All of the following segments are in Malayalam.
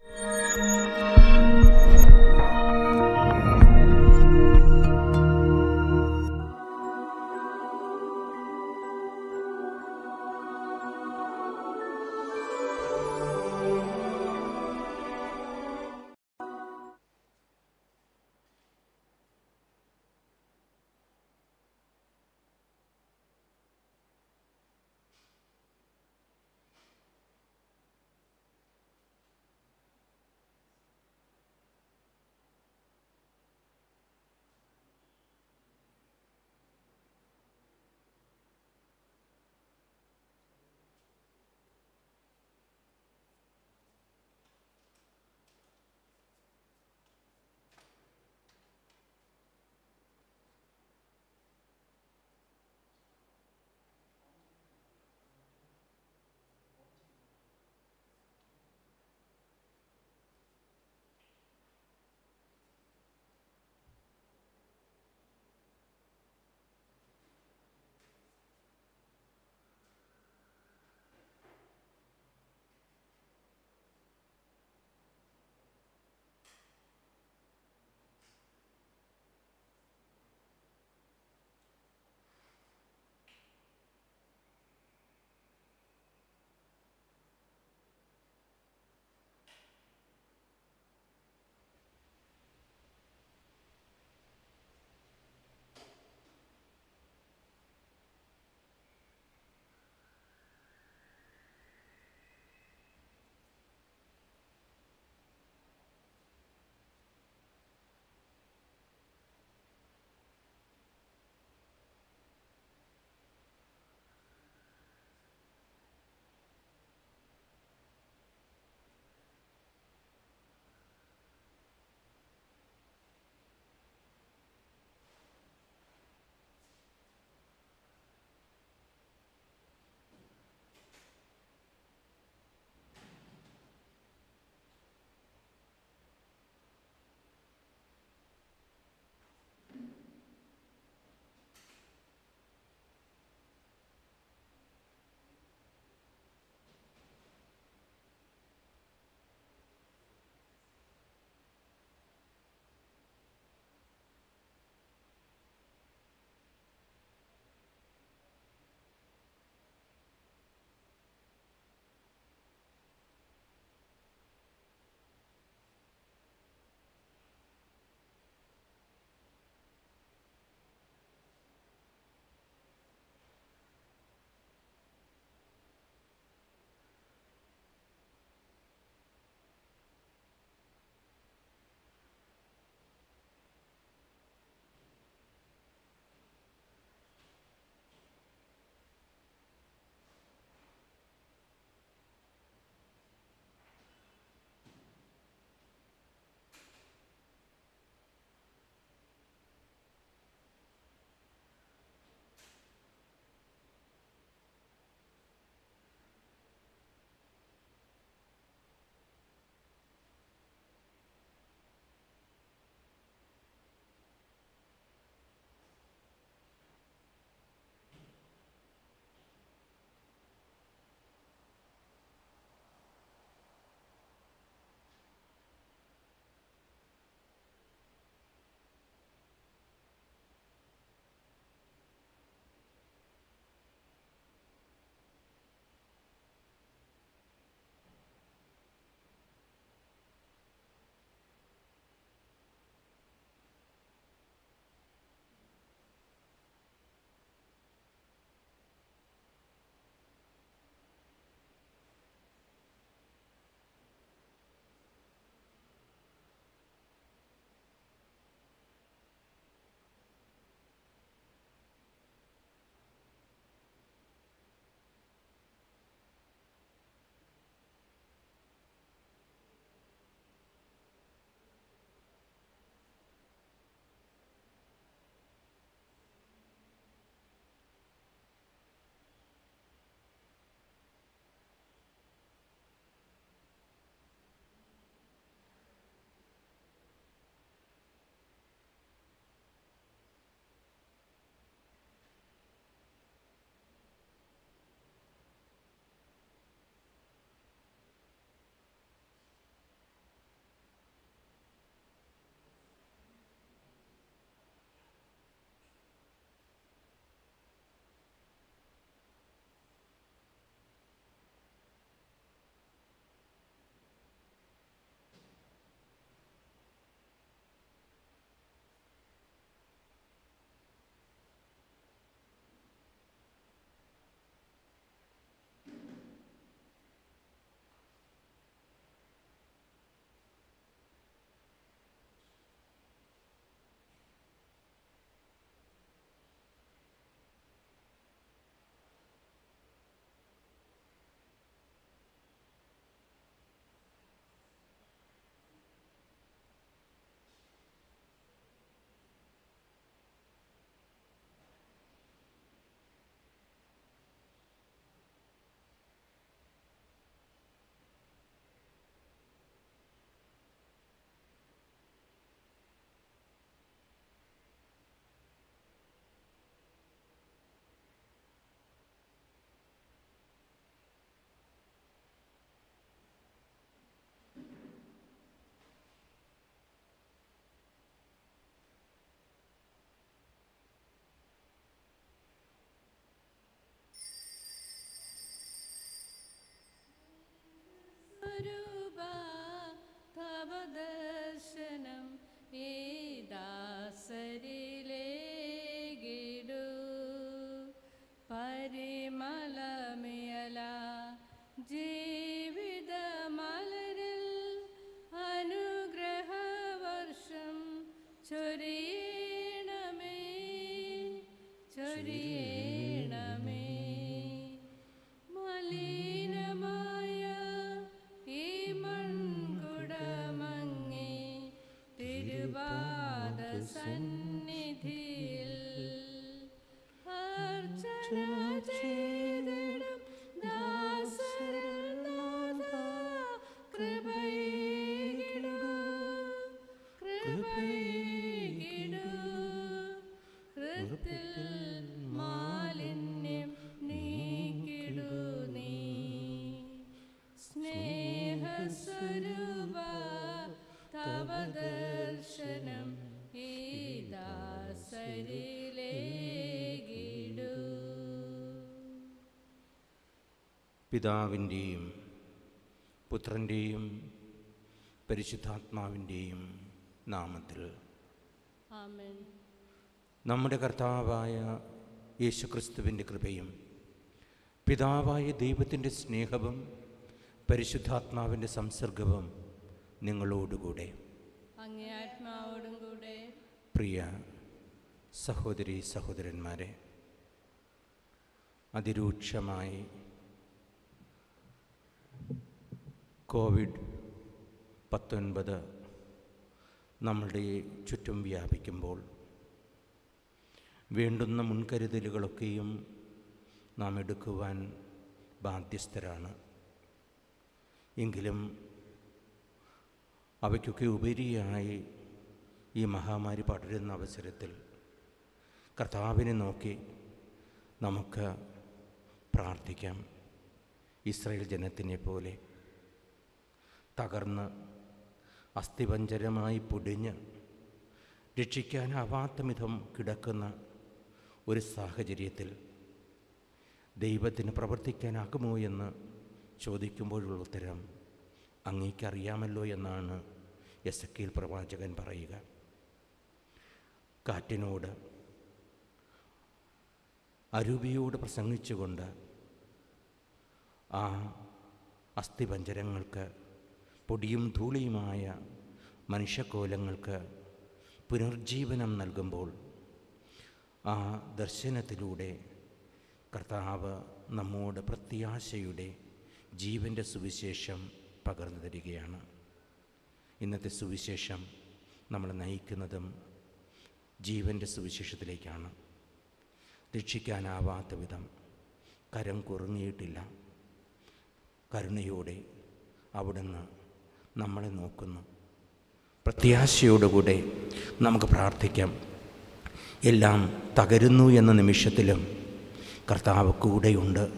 you പിതാവിന്റെയും പുത്രന്റെയും പരിശുദ്ധാത്മാവിന്റെയും നാമത്തിൽ. നമ്മുടെ കർത്താവായ യേശുക്രിസ്തുവിന്റെ കൃപയും പിതാവായ ദൈവത്തിന്റെ സ്നേഹവും പരിശുദ്ധാത്മാവിന്റെ സംസർഗവും നിങ്ങളോടുകൂടെ. പ്രിയ സഹോദരി സഹോദരന്മാരെ അതിരൂക്ഷമായി കോവിഡ് പത്തൊൻപത് നമ്മളുടെ ചുറ്റും വ്യാപിക്കുമ്പോൾ വേണ്ടുന്ന മുൻകരുതലുകളൊക്കെയും നാം എടുക്കുവാൻ ബാധ്യസ്ഥരാണ്. എങ്കിലും അവയ്ക്കൊക്കെ ഉപരിയായി ഈ മഹാമാരി പടരുന്ന അവസരത്തിൽ കർത്താവിനെ നോക്കി നമുക്ക് പ്രാർത്ഥിക്കാം. ഇസ്രായേൽ ജനത്തിനെ പോലെ തകർന്ന് അസ്ഥിപഞ്ചരമായി പൊടിഞ്ഞ് രക്ഷിക്കാനാവാത്ത വിധം കിടക്കുന്ന ഒരു സാഹചര്യത്തിൽ ദൈവത്തിന് പ്രവർത്തിക്കാനാകുമോ എന്ന് ചോദിക്കുമ്പോഴുള്ള ഉത്തരം അങ്ങേക്കറിയാമല്ലോ എന്നാണ് എസ് എ പ്രവാചകൻ പറയുക. കാറ്റിനോട് അരൂപിയോട് പ്രസംഗിച്ചുകൊണ്ട് ആ അസ്ഥിപഞ്ചരങ്ങൾക്ക് പൊടിയും ധൂളിയുമായ മനുഷ്യക്കോലങ്ങൾക്ക് പുനർജീവനം നൽകുമ്പോൾ ആ ദർശനത്തിലൂടെ കർത്താവ് നമ്മോട് പ്രത്യാശയുടെ ജീവന്റെ സുവിശേഷം പകർന്നു തരികയാണ്. ഇന്നത്തെ സുവിശേഷം നമ്മൾ നയിക്കുന്നതും ജീവന്റെ സുവിശേഷത്തിലേക്കാണ്. രക്ഷിക്കാനാവാത്ത വിധം കരം കുറുങ്ങിയിട്ടില്ല. കരുണയോടെ അവിടുന്ന് നമ്മളെ നോക്കുന്നു. പ്രത്യാശയോടുകൂടെ നമുക്ക് പ്രാർത്ഥിക്കാം. എല്ലാം തകരുന്നു എന്ന നിമിഷത്തിലും കർത്താവ് കൂടെയുണ്ട്.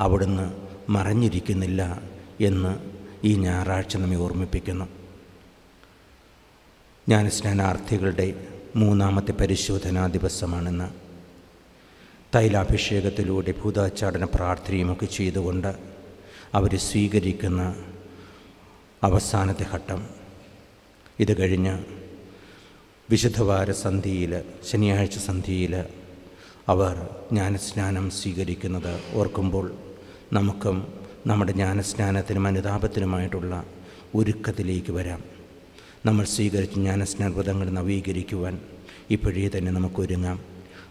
അവിടുന്ന് മറഞ്ഞിരിക്കുന്നില്ല എന്ന് ഈ ഞായറാഴ്ച നമ്മെ ഓർമ്മിപ്പിക്കുന്നു. ജ്ഞാനസ്നാനാർത്ഥികളുടെ മൂന്നാമത്തെ പരിശോധനാ ദിവസമാണെന്ന് തൈലാഭിഷേകത്തിലൂടെ ഭൂതാച്ചാടന പ്രാർത്ഥനയുമൊക്കെ ചെയ്തുകൊണ്ട് അവർ സ്വീകരിക്കുന്ന അവസാനത്തെ ഘട്ടം. ഇത് കഴിഞ്ഞ് വിശുദ്ധവാര സന്ധിയിൽ ശനിയാഴ്ച സന്ധിയിൽ അവർ ജ്ഞാനസ്നാനം സ്വീകരിക്കുന്നത് ഓർക്കുമ്പോൾ നമുക്കും നമ്മുടെ ജ്ഞാനസ്നാനത്തിനും അനുതാപത്തിനുമായിട്ടുള്ള ഒരുക്കത്തിലേക്ക് വരാം. നമ്മൾ സ്വീകരിച്ച ജ്ഞാനസ്നാന വ്രതങ്ങൾ നവീകരിക്കുവാൻ ഇപ്പോഴേ തന്നെ നമുക്കൊരുങ്ങാം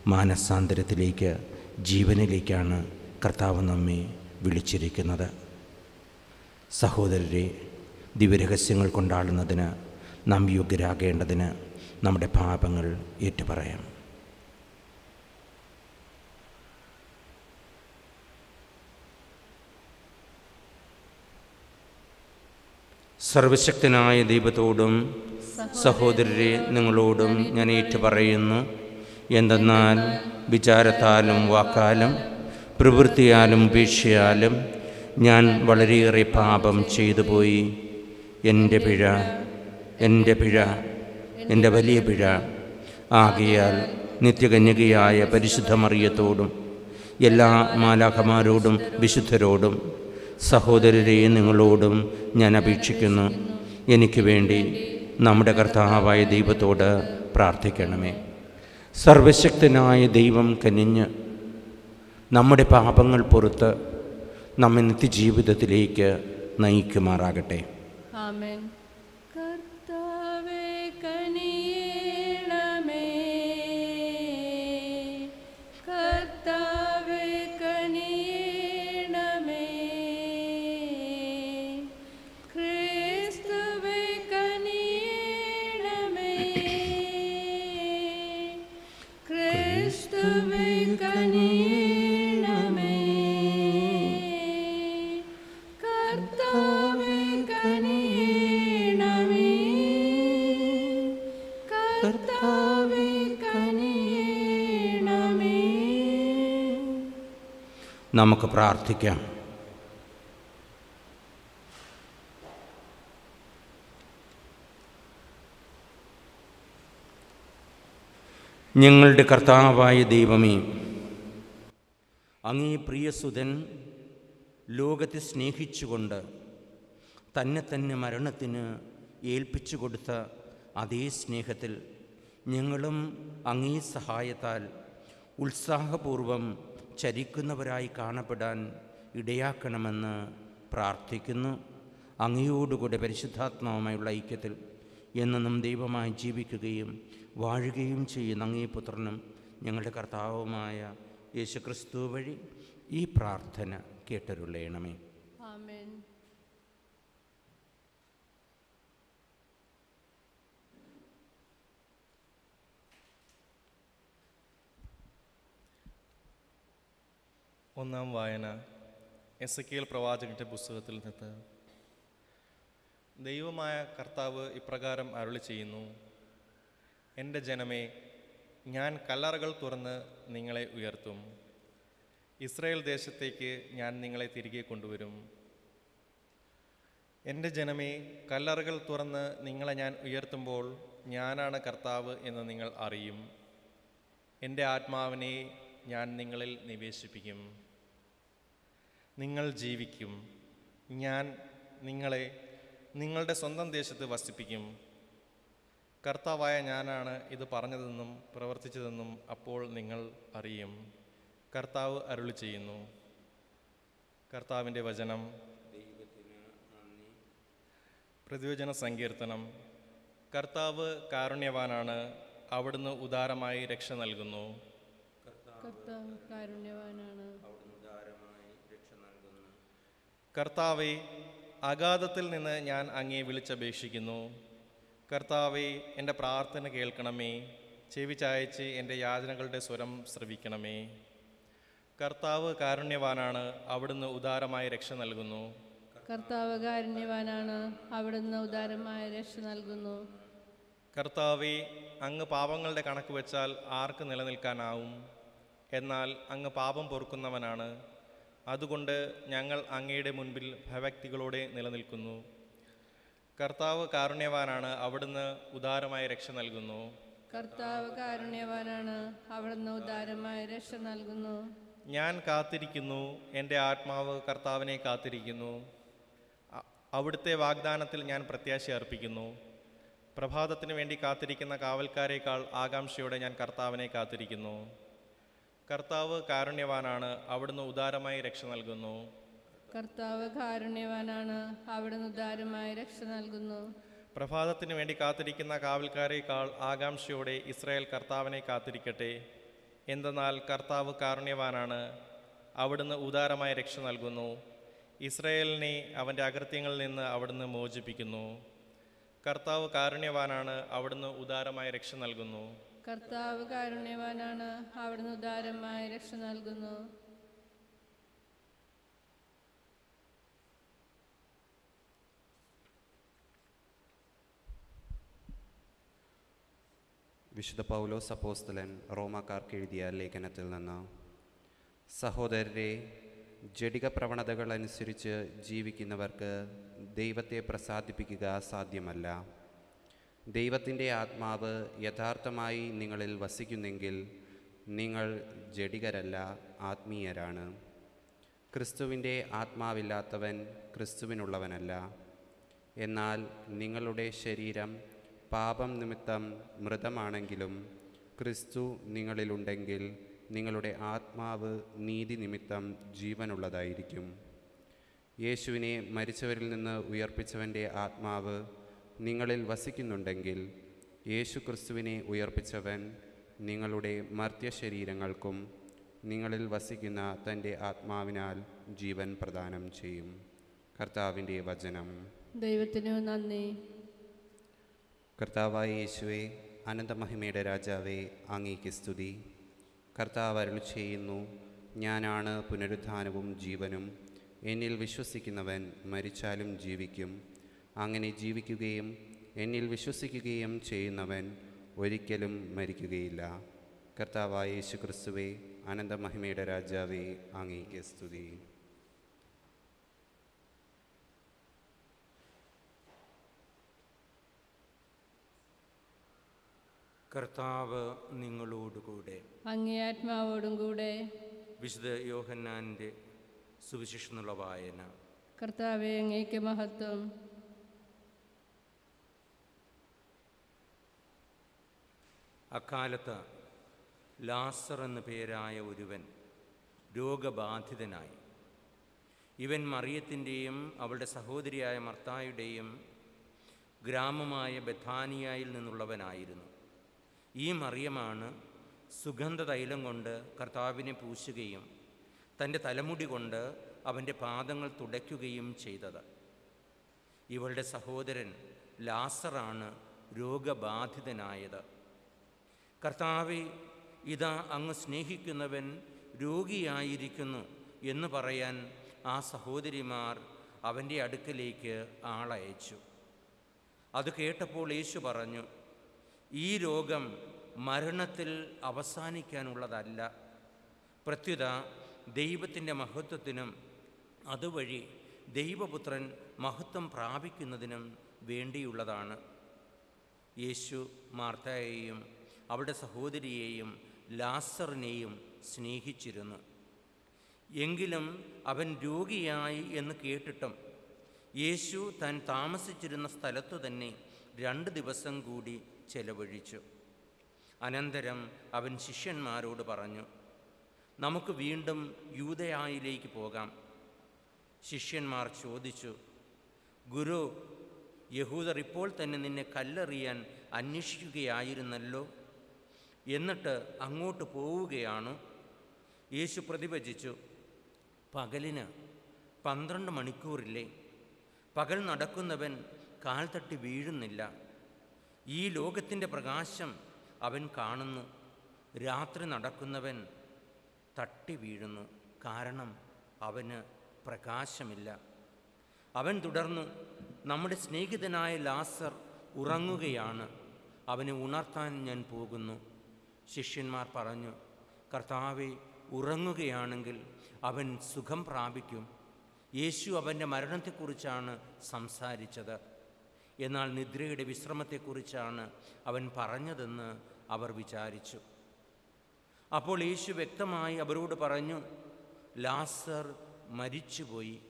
മാനസാന്തരത്തിലേക്ക് ജീവനിലേക്കാണ് കർത്താവ് നമ്മെ വിളിച്ചിരിക്കുന്നത്. സഹോദരരെ ദിവ്യരഹസ്യങ്ങൾ കൊണ്ടാടുന്നതിന് നാം യോഗ്യരാകേണ്ടതിന് നമ്മുടെ പാപങ്ങൾ ഏറ്റുപറയാം. സർവശക്തനായ ദൈവത്തോടും സഹോദരരെ നിങ്ങളോടും ഞാൻ ഏറ്റുപറയുന്നു. എന്തെന്നാൽ വിചാരത്താലും വാക്കാലും പ്രവൃത്തിയാലും ഉപേക്ഷയാലും ഞാൻ വളരെയേറെ പാപം ചെയ്തു പോയി എന്റെ പിഴ എന്റെ പിഴ എന്റെ വലിയ പിഴ. ആകിയാൽ നിത്യകന്യകയായ പരിശുദ്ധമറിയത്തോടും എല്ലാ മാലാഖമാരോടും വിശുദ്ധരോടും സഹോദരരെ നിങ്ങളോടും ഞാൻ അപേക്ഷിക്കുന്നു. എനിക്ക് വേണ്ടി നമ്മുടെ കർത്താവായ ദൈവത്തോട് പ്രാർത്ഥിക്കണമേ. സർവശക്തനായ ദൈവം കനിഞ്ഞ് നമ്മുടെ പാപങ്ങൾ പുറത്ത് നമ്മെ നിത്യജീവിതത്തിലേക്ക് നയിക്കുമാറാകട്ടെ. ആമേൻ നമുക്ക് പ്രാർത്ഥിക്കാം. ഞങ്ങളുടെ കർത്താവായ ദൈവമേ അങ്ങേ പ്രിയസുതൻ ലോകത്തെ സ്നേഹിച്ചുകൊണ്ട് തന്നെ തന്നെ മരണത്തിന് ഏൽപ്പിച്ചു കൊടുത്ത അതേ സ്നേഹത്തിൽ ഞങ്ങളും അങ്ങേ സഹായത്താൽ ഉത്സാഹപൂർവം ചരിക്കുന്നവരായി കാണപ്പെടാൻ ഇടയാക്കണമെന്ന് പ്രാർത്ഥിക്കുന്നു. അങ്ങയോടുകൂടെ പരിശുദ്ധാത്മാവുമായുള്ള ഐക്യത്തിൽ എന്നും ദൈവമായി ജീവിക്കുകയും വാഴുകയും ചെയ്യുന്ന അങ്ങേ പുത്രനും ഞങ്ങളുടെ കർത്താവുമായ യേശുക്രിസ്തു വഴി ഈ പ്രാർത്ഥന കേട്ടരുളയണമേ ആമേൻ. ഒന്നാം വായന എസ് കെ എൽ പ്രവാചകന്റെ പുസ്തകത്തിൽ നിന്ന്. ദൈവമായ കർത്താവ് ഇപ്രകാരം അരുളി ചെയ്യുന്നു എന്റെ ജനമേ ഞാൻ കല്ലറകൾ തുറന്ന് നിങ്ങളെ ഉയർത്തും. ഇസ്രായേൽ ദേശത്തേക്ക് ഞാൻ നിങ്ങളെ തിരികെ കൊണ്ടുവരും. എന്റെ ജനമേ കല്ലറകൾ തുറന്ന് നിങ്ങളെ ഞാൻ ഉയർത്തുമ്പോൾ ഞാനാണ് കർത്താവ് എന്ന് നിങ്ങൾ അറിയും. എന്റെ ആത്മാവിനെ ഞാൻ നിങ്ങളിൽ നിവേശിപ്പിക്കും. നിങ്ങൾ ജീവിക്കും. ഞാൻ നിങ്ങളെ നിങ്ങളുടെ സ്വന്തം ദേശത്ത് വസിപ്പിക്കും. കർത്താവായ ഞാനാണ് ഇത് പറഞ്ഞതെന്നും പ്രവർത്തിച്ചതെന്നും അപ്പോൾ നിങ്ങൾ അറിയും. കർത്താവ് അരുളി ചെയ്യുന്നു. കർത്താവിന്റെ വചനം. പ്രതിവചന സങ്കീർത്തനം. കർത്താവ് കാരുണ്യവാനാണ്. അവിടുന്ന് ഉദാരമായി രക്ഷ നൽകുന്നു. കർത്താവ് കാരുണ്യവാനാണ്. കർത്താവെ അഗാധത്തിൽ നിന്ന് ഞാൻ അങ്ങേ വിളിച്ചപേക്ഷിക്കുന്നു. കർത്താവെ എന്റെ പ്രാർത്ഥന കേൾക്കണമേ. ചെവി ചായച്ച് എന്റെ യാചനകളുടെ സ്വരം ശ്രവിക്കണമേ. കർത്താവ് കാരുണ്യവാനാണ് അവിടുന്ന് ഉദാരമായ രക്ഷ നൽകുന്നു. കർത്താവ് കാരുണ്യവാനാണ് അവിടുന്ന് ഉദാരമായ രക്ഷ നൽകുന്നു. കർത്താവെ അങ്ങ് പാപങ്ങളുടെ കണക്ക് വെച്ചാൽ ആർക്ക് നിലനിൽക്കാനാവും? എന്നാൽ അങ്ങ് പാപം പൊറുക്കുന്നവനാണ്. അതുകൊണ്ട് ഞങ്ങൾ അങ്ങയുടെ മുൻപിൽ ഭയഭക്തികളോടെ നിലനിൽക്കുന്നു. കർത്താവ് കാരുണ്യവാനാണ് അവിടുന്ന് ഉദാരമായ രക്ഷ നൽകുന്നു. കർത്താവ് കാരുണ്യവാനാണ് അവിടുന്ന് ഉദാരമായ രക്ഷ നൽകുന്നു. ഞാൻ കാത്തിരിക്കുന്നു എന്റെ ആത്മാവ് കർത്താവിനെ കാത്തിരിക്കുന്നു. അവിടുത്തെ വാഗ്ദാനത്തിൽ ഞാൻ പ്രത്യാശ അർപ്പിക്കുന്നു. പ്രഭാതത്തിന് വേണ്ടി കാത്തിരിക്കുന്ന കാവൽക്കാരേക്കാൾ ആകാംക്ഷയോടെ ഞാൻ കർത്താവിനെ കാത്തിരിക്കുന്നു. കർത്താവ് കാരുണ്യവാനാണ് അവിടുന്ന് ഉദാരമായി രക്ഷ നൽകുന്നു. കർത്താവ് കാരുണ്യവാനാണ് അവിടുന്ന് ഉദാരമായി രക്ഷ നൽകുന്നു. പ്രഭാതത്തിന് വേണ്ടി കാത്തിരിക്കുന്ന കാവൽക്കാരേക്കാൾ ആകാംക്ഷയോടെ ഇസ്രായേൽ കർത്താവിനെ കാത്തിരിക്കട്ടെ. എന്തെന്നാൽ കർത്താവ് കാരുണ്യവാനാണ് അവിടുന്ന് ഉദാരമായ രക്ഷ നൽകുന്നു. ഇസ്രായേലിനെ അവന്റെ അകൃത്യങ്ങളിൽ നിന്ന് അവിടുന്ന് മോചിപ്പിക്കുന്നു. കർത്താവ് കാരുണ്യവാനാണ് അവിടുന്ന് ഉദാരമായ രക്ഷ നൽകുന്നു. കർത്താവ് കാരുണ്യവാനാണ്. അവിടുന്ന് ഉദാരമായ രക്ഷ നൽകുന്നു. വിശുദ്ധ പൗലോസ് അപ്പോസ്തലൻ റോമാക്കാർക്ക് എഴുതിയ ലേഖനത്തിൽ നിന്ന് സഹോദരരെ ജടിക പ്രവണതകൾ അനുസരിച്ച് ജീവിക്കുന്നവർക്ക് ദൈവത്തെ പ്രസാദിപ്പിക്കുക സാധ്യമല്ല. ദൈവത്തിന്റെ ആത്മാവ് യഥാർത്ഥമായി നിങ്ങളിൽ വസിക്കുന്നെങ്കിൽ നിങ്ങൾ ജഡികരല്ല ആത്മീയരാണ്. ക്രിസ്തുവിന്റെ ആത്മാവില്ലാത്തവൻ ക്രിസ്തുവിനുള്ളവനല്ല. എന്നാൽ നിങ്ങളുടെ ശരീരം പാപം നിമിത്തം മൃതമാണെങ്കിലും ക്രിസ്തു നിങ്ങളിലുണ്ടെങ്കിൽ നിങ്ങളുടെ ആത്മാവ് നീതി നിമിത്തം ജീവനുള്ളതായിരിക്കും. യേശുവിനെ മരിച്ചവരിൽ നിന്ന് ഉയർപ്പിച്ചവന്റെ ആത്മാവ് നിങ്ങളിൽ വസിക്കുന്നുണ്ടെങ്കിൽ യേശു ക്രിസ്തുവിനെ ഉയർപ്പിച്ചവൻ നിങ്ങളുടെ മർത്യശരീരങ്ങൾക്കും നിങ്ങളിൽ വസിക്കുന്ന തന്റെ ആത്മാവിനാൽ ജീവൻ പ്രദാനം ചെയ്യും. കർത്താവിന്റെ വചനം. ദൈവത്തിനു നന്ദി. കർത്താവായ യേശുവെ അനന്തമഹിമയുടെ രാജാവെ അങ്ങേക്ക് സ്തുതി. കർത്താവ് അരുൾ ചെയ്യുന്നു ഞാനാണ് പുനരുദ്ധാനവും ജീവനും. എന്നിൽ വിശ്വസിക്കുന്നവൻ മരിച്ചാലും ജീവിക്കും. അങ്ങനെ ജീവിക്കുകയും എന്നിൽ വിശ്വസിക്കുകയും ചെയ്യുന്നവൻ ഒരിക്കലും മരിക്കുകയില്ല. കർത്താവായ യേശു ക്രിസ്തുവേ അനന്തമഹിമയുടെ രാജാവേ അങ്ങേക്ക് സ്തുതി. കർത്താവ് നിങ്ങളോടുകൂടെ അങ്ങേ ആത്മാവോടും കൂടെ. വിശുദ്ധ യോഹന്നാന്റെ സുവിശേഷനുള്ള വായന. കർത്താവെ അങ്ങേക്ക് മഹത്വം. അക്കാലത്ത് ലാസർ എന്ന പേരായ ഒരുവൻ രോഗബാധിതനായി. ഇവൻ മറിയത്തിന്റെയും അവളുടെ സഹോദരിയായ മർത്തായുടെയും ഗ്രാമമായ ബഥാനിയായിൽ നിന്നുള്ളവനായിരുന്നു. ഈ മറിയമാണ് സുഗന്ധ തൈലം കൊണ്ട് കർത്താവിനെ പൂശുകയും തന്റെ തലമുടി കൊണ്ട് അവന്റെ പാദങ്ങൾ തുടയ്ക്കുകയും ചെയ്തത്. ഇവളുടെ സഹോദരൻ ലാസറാണ് രോഗബാധിതനായത്. കർത്താവെ ഇതാ അങ്ങ് സ്നേഹിക്കുന്നവൻ രോഗിയായിരിക്കുന്നു എന്ന് പറയാൻ ആ സഹോദരിമാർ അവന്റെ അടുക്കലേക്ക് ആളയച്ചു. അത് കേട്ടപ്പോൾ യേശു പറഞ്ഞു ഈ രോഗം മരണത്തിൽ അവസാനിക്കാനുള്ളതല്ല. പ്രത്യുത ദൈവത്തിന്റെ മഹത്വത്തിനും അതുവഴി ദൈവപുത്രൻ മഹത്വം പ്രാപിക്കുന്നതിനും വേണ്ടിയുള്ളതാണ്. യേശു മാർത്തയെയും അവളുടെ സഹോദരിയെയും ലാസറിനെയും സ്നേഹിച്ചിരുന്നു. എങ്കിലും അവൻ രോഗിയായി എന്ന് കേട്ടിട്ടും യേശു താൻ താമസിച്ചിരുന്ന സ്ഥലത്തു തന്നെ രണ്ട് ദിവസം കൂടി ചെലവഴിച്ചു. അനന്തരം അവൻ ശിഷ്യന്മാരോട് പറഞ്ഞു നമുക്ക് വീണ്ടും യൂതയായിലേക്ക് പോകാം. ശിഷ്യന്മാർ ചോദിച്ചു ഗുരു യഹൂദർ ഇപ്പോൾ തന്നെ നിന്നെ കല്ലെറിയാൻ അന്വേഷിക്കുകയായിരുന്നല്ലോ? എന്നിട്ട് അങ്ങോട്ട് പോവുകയാണ്. യേശു പ്രതിഭജിച്ചു. പകലിന് പന്ത്രണ്ട് മണിക്കൂറില്ലേ? പകൽ നടക്കുന്നവൻ കാൽ തട്ടി വീഴുന്നില്ല. ഈ ലോകത്തിന്റെ പ്രകാശം അവൻ കാണുന്നു. രാത്രി നടക്കുന്നവൻ തട്ടി വീഴുന്നു. കാരണം അവന് പ്രകാശമില്ല. അവൻ തുടർന്നു നമ്മുടെ സ്നേഹിതനായ ലാസർ ഉറങ്ങുകയാണ്. അവനെ ഉണർത്താൻ ഞാൻ പോകുന്നു. ശിഷ്യന്മാർ പറഞ്ഞു കർത്താവെ ഉറങ്ങുകയാണെങ്കിൽ അവൻ സുഖം പ്രാപിക്കും. യേശു അവന്റെ മരണത്തെക്കുറിച്ചാണ് സംസാരിച്ചത്. എന്നാൽ നിദ്രയുടെ വിശ്രമത്തെക്കുറിച്ചാണ് അവൻ പറഞ്ഞതെന്ന് അവർ വിചാരിച്ചു. അപ്പോൾ യേശു വ്യക്തമായി അവരോട് പറഞ്ഞു ലാസർ മരിച്ചുപോയി.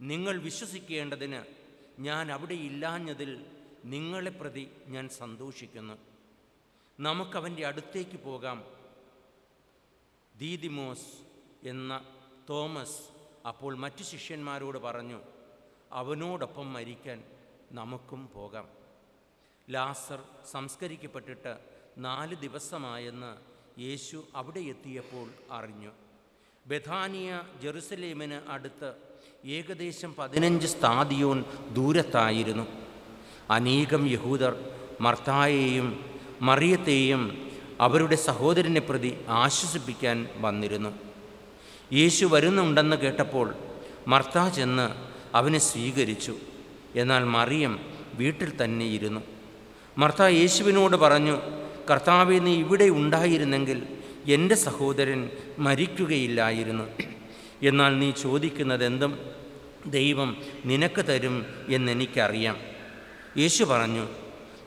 നിങ്ങൾ വിശ്വസിക്കേണ്ടതിന് ഞാൻ അവിടെ ഇല്ലാഞ്ഞതിൽ നിങ്ങളെ പ്രതി ഞാൻ സന്തോഷിക്കുന്നു. നമുക്കവന്റെ അടുത്തേക്ക് പോകാം. ദീദിമോസ് എന്ന തോമസ് അപ്പോൾ മറ്റു ശിഷ്യന്മാരോട് പറഞ്ഞു അവനോടൊപ്പം മരിക്കാൻ നമുക്കും പോകാം. ലാസർ സംസ്കരിക്കപ്പെട്ടിട്ട് നാല് ദിവസമായെന്ന് യേശു അവിടെ എത്തിയപ്പോൾ അറിഞ്ഞു. ബഥാനിയ ജെറുസലേമിന് അടുത്ത് ഏകദേശം പതിനഞ്ച് സ്ഥാദിയോൻ ദൂരത്തായിരുന്നു. അനേകം യഹൂദർ മർത്തായെയും മറിയത്തെയും അവരുടെ സഹോദരനെ പ്രതി ആശ്വസിപ്പിക്കാൻ വന്നിരുന്നു. യേശു വരുന്നുണ്ടെന്ന് കേട്ടപ്പോൾ മർത്ത ചെന്ന് അവനെ സ്വീകരിച്ചു. എന്നാൽ മറിയം വീട്ടിൽ തന്നെ ഇരുന്നു. മർത്ത യേശുവിനോട് പറഞ്ഞു കർത്താവെ നീ ഇവിടെ ഉണ്ടായിരുന്നെങ്കിൽ എന്റെ സഹോദരൻ മരിക്കുകയില്ലായിരുന്നു. എന്നാൽ നീ ചോദിക്കുന്നതെന്തും ദൈവം നിനക്ക് തരും എന്നെനിക്കറിയാം. യേശു പറഞ്ഞു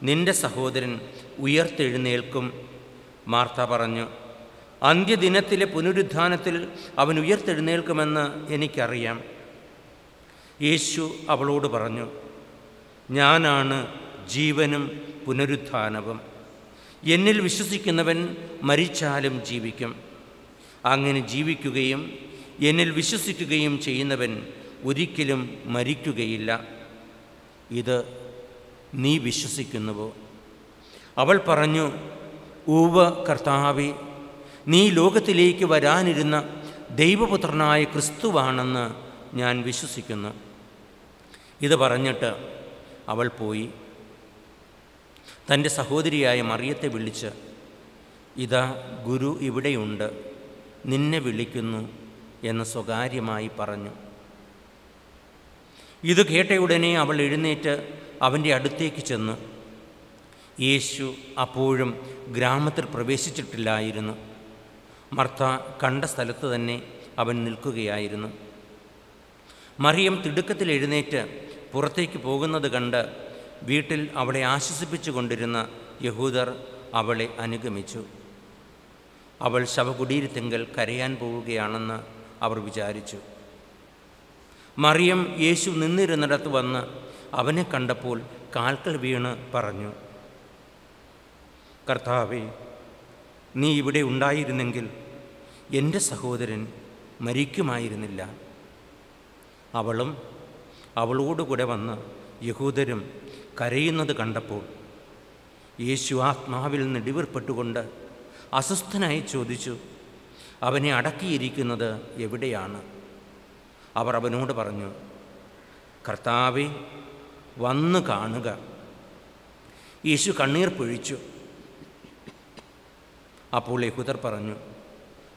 നിന്റെ സഹോദരൻ ഉയർത്തെഴുന്നേൽക്കും. മാർത്ത പറഞ്ഞു അന്ത്യദിനത്തിലെ പുനരുദ്ധാനത്തിൽ അവൻ ഉയർത്തെഴുന്നേൽക്കുമെന്ന് എനിക്കറിയാം. യേശു അവളോട് പറഞ്ഞു ഞാനാണ് ജീവനും പുനരുത്ഥാനവും എന്നിൽ വിശ്വസിക്കുന്നവൻ മരിച്ചാലും ജീവിക്കും. അങ്ങനെ ജീവിക്കുകയും എന്നിൽ വിശ്വസിക്കുകയും ചെയ്യുന്നവൻ ഒരിക്കലും മരിക്കുകയില്ല. ഇത് നീ വിശ്വസിക്കുന്നുവോ? അവൾ പറഞ്ഞു ഊവ കർത്താവി നീ ലോകത്തിലേക്ക് വരാനിരുന്ന ദൈവപുത്രനായ ക്രിസ്തുവാണെന്ന് ഞാൻ വിശ്വസിക്കുന്നു. ഇത് പറഞ്ഞിട്ട് അവൾ പോയി. തന്റെ സഹോദരിയായ മറിയത്തെ വിളിച്ച് ഇതാ ഗുരു ഇവിടെയുണ്ട് നിന്നെ വിളിക്കുന്നു എന്ന് സ്വകാര്യമായി പറഞ്ഞു. ഇത് കേട്ടയുടനെ അവൾ എഴുന്നേറ്റ് അവന്റെ അടുത്തേക്ക് ചെന്നു. യേശു അപ്പോഴും ഗ്രാമത്തിൽ പ്രവേശിച്ചിട്ടില്ലായിരുന്നു. മർത്ത കണ്ട സ്ഥലത്ത് തന്നെ അവൻ നിൽക്കുകയായിരുന്നു. മറിയം തിടുക്കത്തിൽ എഴുന്നേറ്റ് പുറത്തേക്ക് പോകുന്നത് കണ്ട് വീട്ടിൽ അവളെ ആശ്വസിപ്പിച്ചു കൊണ്ടിരുന്ന യഹൂദർ അവളെ അനുഗമിച്ചു. അവൾ ശവകുടീരത്തെങ്കിൽ കരയാൻ പോവുകയാണെന്ന് അവർ വിചാരിച്ചു. മറിയം യേശു നിന്നിരുന്നിടത്ത് വന്ന് അവനെ കണ്ടപ്പോൾ കാൽക്കൽ വീണ് പറഞ്ഞു. കർത്താവേ നീ ഇവിടെ ഉണ്ടായിരുന്നെങ്കിൽ എന്റെ സഹോദരൻ മരിക്കുമായിരുന്നില്ല. അവളും അവളോടുകൂടെ വന്ന് യഹൂദരും കരയുന്നത് കണ്ടപ്പോൾ യേശു ആത്മാവിൽ നിടിവിർപ്പെട്ടുകൊണ്ട് അസ്വസ്ഥനായി ചോദിച്ചു അവനെ അടക്കിയിരിക്കുന്നത് എവിടെയാണ്? അവർ അവനോട് പറഞ്ഞു കർത്താവെ വന്ന് കാണുക. യേശു കണ്ണീർ പൊഴിച്ചു. അപ്പോൾ യഹൂദർ പറഞ്ഞു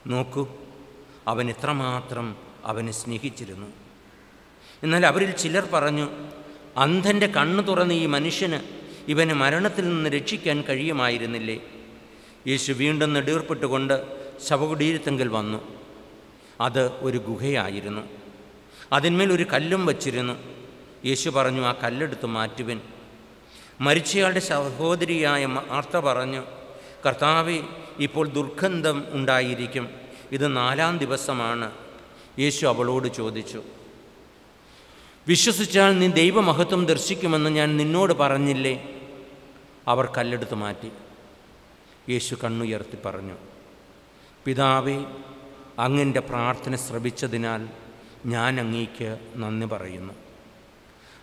നോക്കൂ അവൻ എത്രമാത്രം അവനെ സ്നേഹിച്ചിരുന്നു. എന്നാൽ അവരിൽ ചിലർ പറഞ്ഞു അന്ധന്റെ കണ്ണു തുറന്ന് ഈ മനുഷ്യന് ഇവനെ മരണത്തിൽ നിന്ന് രക്ഷിക്കാൻ കഴിയുമായിരുന്നില്ലേ? യേശു വീണ്ടും നെടീർപ്പെട്ടുകൊണ്ട് ശവകുടീരത്തെങ്കിൽ വന്നു. അത് ഒരു ഗുഹയായിരുന്നു. അതിന്മേൽ ഒരു കല്ലും വച്ചിരുന്നു. യേശു പറഞ്ഞു ആ കല്ലെടുത്ത് മാറ്റുവിൻ. മരിച്ചയാളുടെ സഹോദരിയായ മാർത്ത പറഞ്ഞു കർത്താവെ ഇപ്പോൾ ദുർഗന്ധം ഉണ്ടായിരിക്കും. ഇത് നാലാം ദിവസമാണ്. യേശു അവളോട് ചോദിച്ചു വിശ്വസിച്ചാൽ നീ ദൈവമഹത്വം ദർശിക്കുമെന്ന് ഞാൻ നിന്നോട് പറഞ്ഞില്ലേ? അവർ കല്ലെടുത്ത് മാറ്റി. യേശു കണ്ണുയർത്തി പറഞ്ഞു പിതാവേ അങ്ങന്റെ പ്രാർത്ഥന ശ്രവിച്ചതിനാൽ ഞാൻ അങ്ങേക്ക് നന്ദി പറയുന്നു.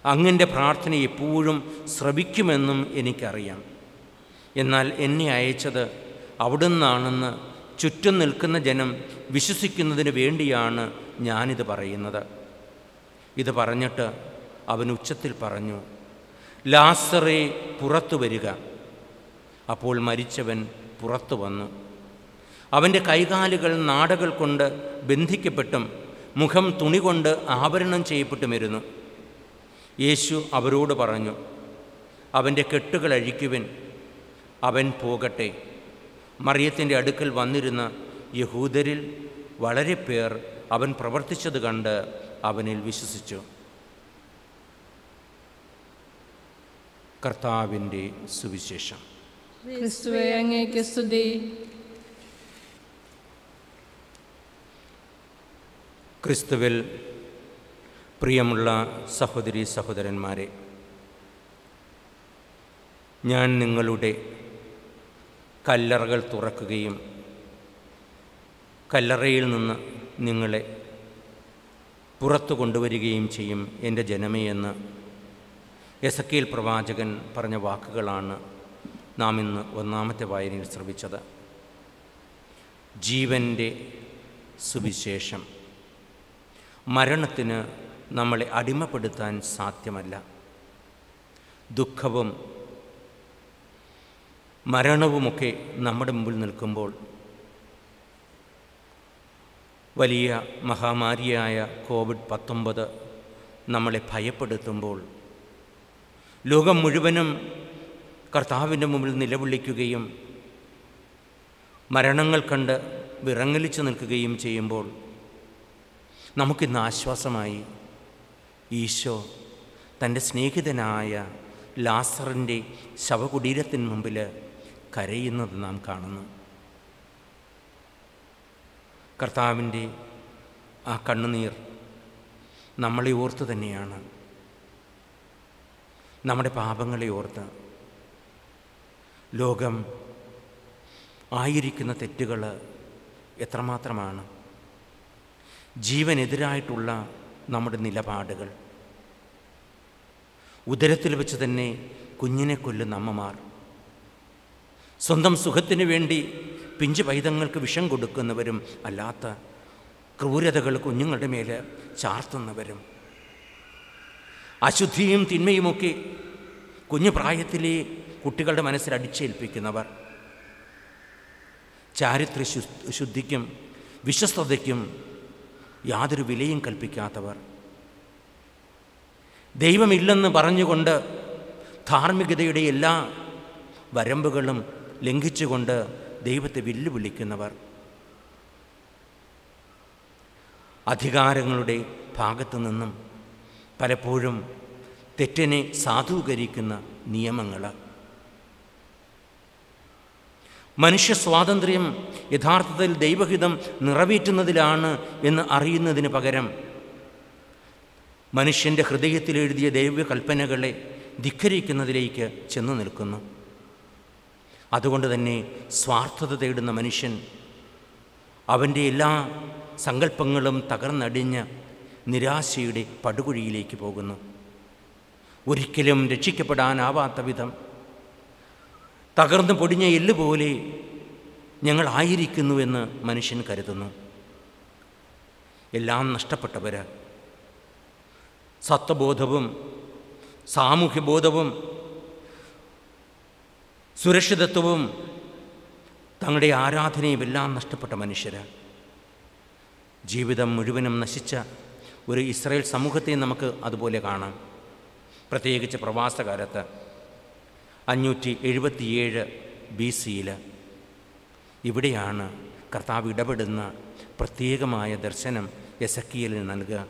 അങ്ങന്റെ പ്രാർത്ഥന എപ്പോഴും ശ്രവിക്കുമെന്നും എനിക്കറിയാം. എന്നാൽ എന്നെ അയച്ചത് അവിടുന്നാണെന്ന് ചുറ്റും നിൽക്കുന്ന ജനം വിശ്വസിക്കുന്നതിന് വേണ്ടിയാണ് ഞാനിത് പറയുന്നത്. ഇത് പറഞ്ഞിട്ട് അവൻ ഉച്ചത്തിൽ പറഞ്ഞു ലാസറെ പുറത്തു വരിക. അപ്പോൾ മരിച്ചവൻ പുറത്തു വന്നു. അവന്റെ കൈകാലുകൾ നാടകൾ കൊണ്ട് ബന്ധിക്കപ്പെട്ടും മുഖം തുണി കൊണ്ട് ആവരണം ചെയ്യപ്പെട്ടുമിരുന്നു. യേശു അവരോട് പറഞ്ഞു അവന്റെ കെട്ടുകൾ അഴിക്കുവിൻ അവൻ പോകട്ടെ. മറിയത്തിന്റെ അടുക്കൽ വന്നിരുന്ന യഹൂദരിൽ വളരെ പേർ അവൻ പ്രവർത്തിച്ചത് കണ്ട് അവനിൽ വിശ്വസിച്ചു. കർത്താവിന്റെ സുവിശേഷം. ക്രിസ്തുവിൽ പ്രിയമുള്ള സഹോദരി സഹോദരന്മാരെ ഞാൻ നിങ്ങളുടെ കല്ലറകൾ തുറക്കുകയും കല്ലറയിൽ നിന്ന് നിങ്ങളെ പുറത്തു കൊണ്ടുവരികയും ചെയ്യും എന്റെ ജനമേ എന്ന് എസക്കേൽ പ്രവാചകൻ പറഞ്ഞ വാക്കുകളാണ് നാം ഇന്ന് ഒന്നാമത്തെ വായനയിൽ ശ്രവിച്ചത്. ജീവന്റെ സുവിശേഷം. മരണത്തിന് നമ്മളെ അടിമപ്പെടുത്താൻ സാധ്യമല്ല. ദുഃഖവും മരണവുമൊക്കെ നമ്മുടെ മുമ്പിൽ നിൽക്കുമ്പോൾ വലിയ മഹാമാരിയായ കോവിഡ് പത്തൊമ്പത് നമ്മളെ ഭയപ്പെടുത്തുമ്പോൾ ലോകം മുഴുവനും കർത്താവിന്റെ മുമ്പിൽ നിലവിളിക്കുകയും മരണങ്ങൾ കണ്ട് വിറങ്ങലിച്ചു നിൽക്കുകയും ചെയ്യുമ്പോൾ നമുക്കിന്ന് ആശ്വാസമായി ഈശോ തന്റെ സ്നേഹിതനായ ലാസറിന്റെ ശവകുടീരത്തിന് മുമ്പിൽ കരയുന്നത് നാം കാണുന്നു. കർത്താവിന്റെ ആ കണ്ണുനീർ നമ്മളെ ഓർത്ത് തന്നെയാണ്. നമ്മുടെ പാപങ്ങളെ ഓർത്ത്. ലോകം ആയിരിക്കുന്ന തെറ്റുകൾ എത്രമാത്രമാണ്. ജീവനെതിരായിട്ടുള്ള നമ്മുടെ നിലപാടുകൾ. ഉദരത്തിൽ വെച്ച് തന്നെ കുഞ്ഞിനെ കൊല്ലുന്ന അമ്മമാർ. സ്വന്തം സുഖത്തിന് വേണ്ടി പിഞ്ചു പൈതങ്ങൾക്ക് വിഷം കൊടുക്കുന്നവരും അല്ലാത്ത ക്രൂരതകൾ കുഞ്ഞുങ്ങളുടെ മേൽ ചാർത്തുന്നവരും. അശുദ്ധിയും തിന്മയുമൊക്കെ കുഞ്ഞു പ്രായത്തിലെ കുട്ടികളുടെ മനസ്സിൽ അടിച്ചേൽപ്പിക്കുന്നവർ. ചാരിത്ര ശുദ്ധിക്കും വിശ്വസ്തതയ്ക്കും യാതൊരു വിലയും കൽപ്പിക്കാത്തവർ. ദൈവമില്ലെന്ന് പറഞ്ഞുകൊണ്ട് ധാർമ്മികതയുടെ എല്ലാ വരമ്പുകളും ലംഘിച്ചുകൊണ്ട് ദൈവത്തെ വെല്ലുവിളിക്കുന്നവർ. അധികാരങ്ങളുടെ ഭാഗത്തു നിന്നും പലപ്പോഴും തെറ്റിനെ സാധൂകരിക്കുന്ന നിയമങ്ങൾ മനുഷ്യ സ്വാതന്ത്ര്യം യഥാർത്ഥത്തിൽ ദൈവഹിതം നിറവേറ്റുന്നതിലാണ് എന്ന് അറിയുന്നതിന് പകരം മനുഷ്യന്റെ ഹൃദയത്തിലെഴുതിയ ദൈവകൽപ്പനകളെ ധിക്കരിക്കുന്നതിലേക്ക് ചെന്നു നിൽക്കുന്നു. അതുകൊണ്ട് തന്നെ സ്വാർത്ഥത തേടുന്ന മനുഷ്യൻ അവന്റെ എല്ലാ സങ്കല്പങ്ങളും തകർന്നടിഞ്ഞ് നിരാശയുടെ പടുകുഴിയിലേക്ക് പോകുന്നു. ഒരിക്കലും രക്ഷിക്കപ്പെടാനാവാത്ത വിധം തകർന്നു പൊടിഞ്ഞ എല്ലുപോലെ ഞങ്ങളായിരിക്കുന്നുവെന്ന് മനുഷ്യൻ കരുതുന്നു. എല്ലാം നഷ്ടപ്പെട്ടവർ സത്വബോധവും സാമൂഹ്യബോധവും സുരക്ഷിതത്വവും തങ്ങളുടെ ആരാധനയും എല്ലാം നഷ്ടപ്പെട്ട മനുഷ്യർ ജീവിതം മുഴുവനും നശിച്ച ഒരു ഇസ്രയേൽ സമൂഹത്തെ നമുക്ക് അതുപോലെ കാണാം. പ്രത്യേകിച്ച് പ്രവാസകാലത്ത് അഞ്ഞൂറ്റി എഴുപത്തിയേഴ് ബി സിയിൽ ഇവിടെയാണ് കർത്താവ് ഇടപെടുന്ന പ്രത്യേകമായ ദർശനം എസക്കിയലിന് നൽകുക.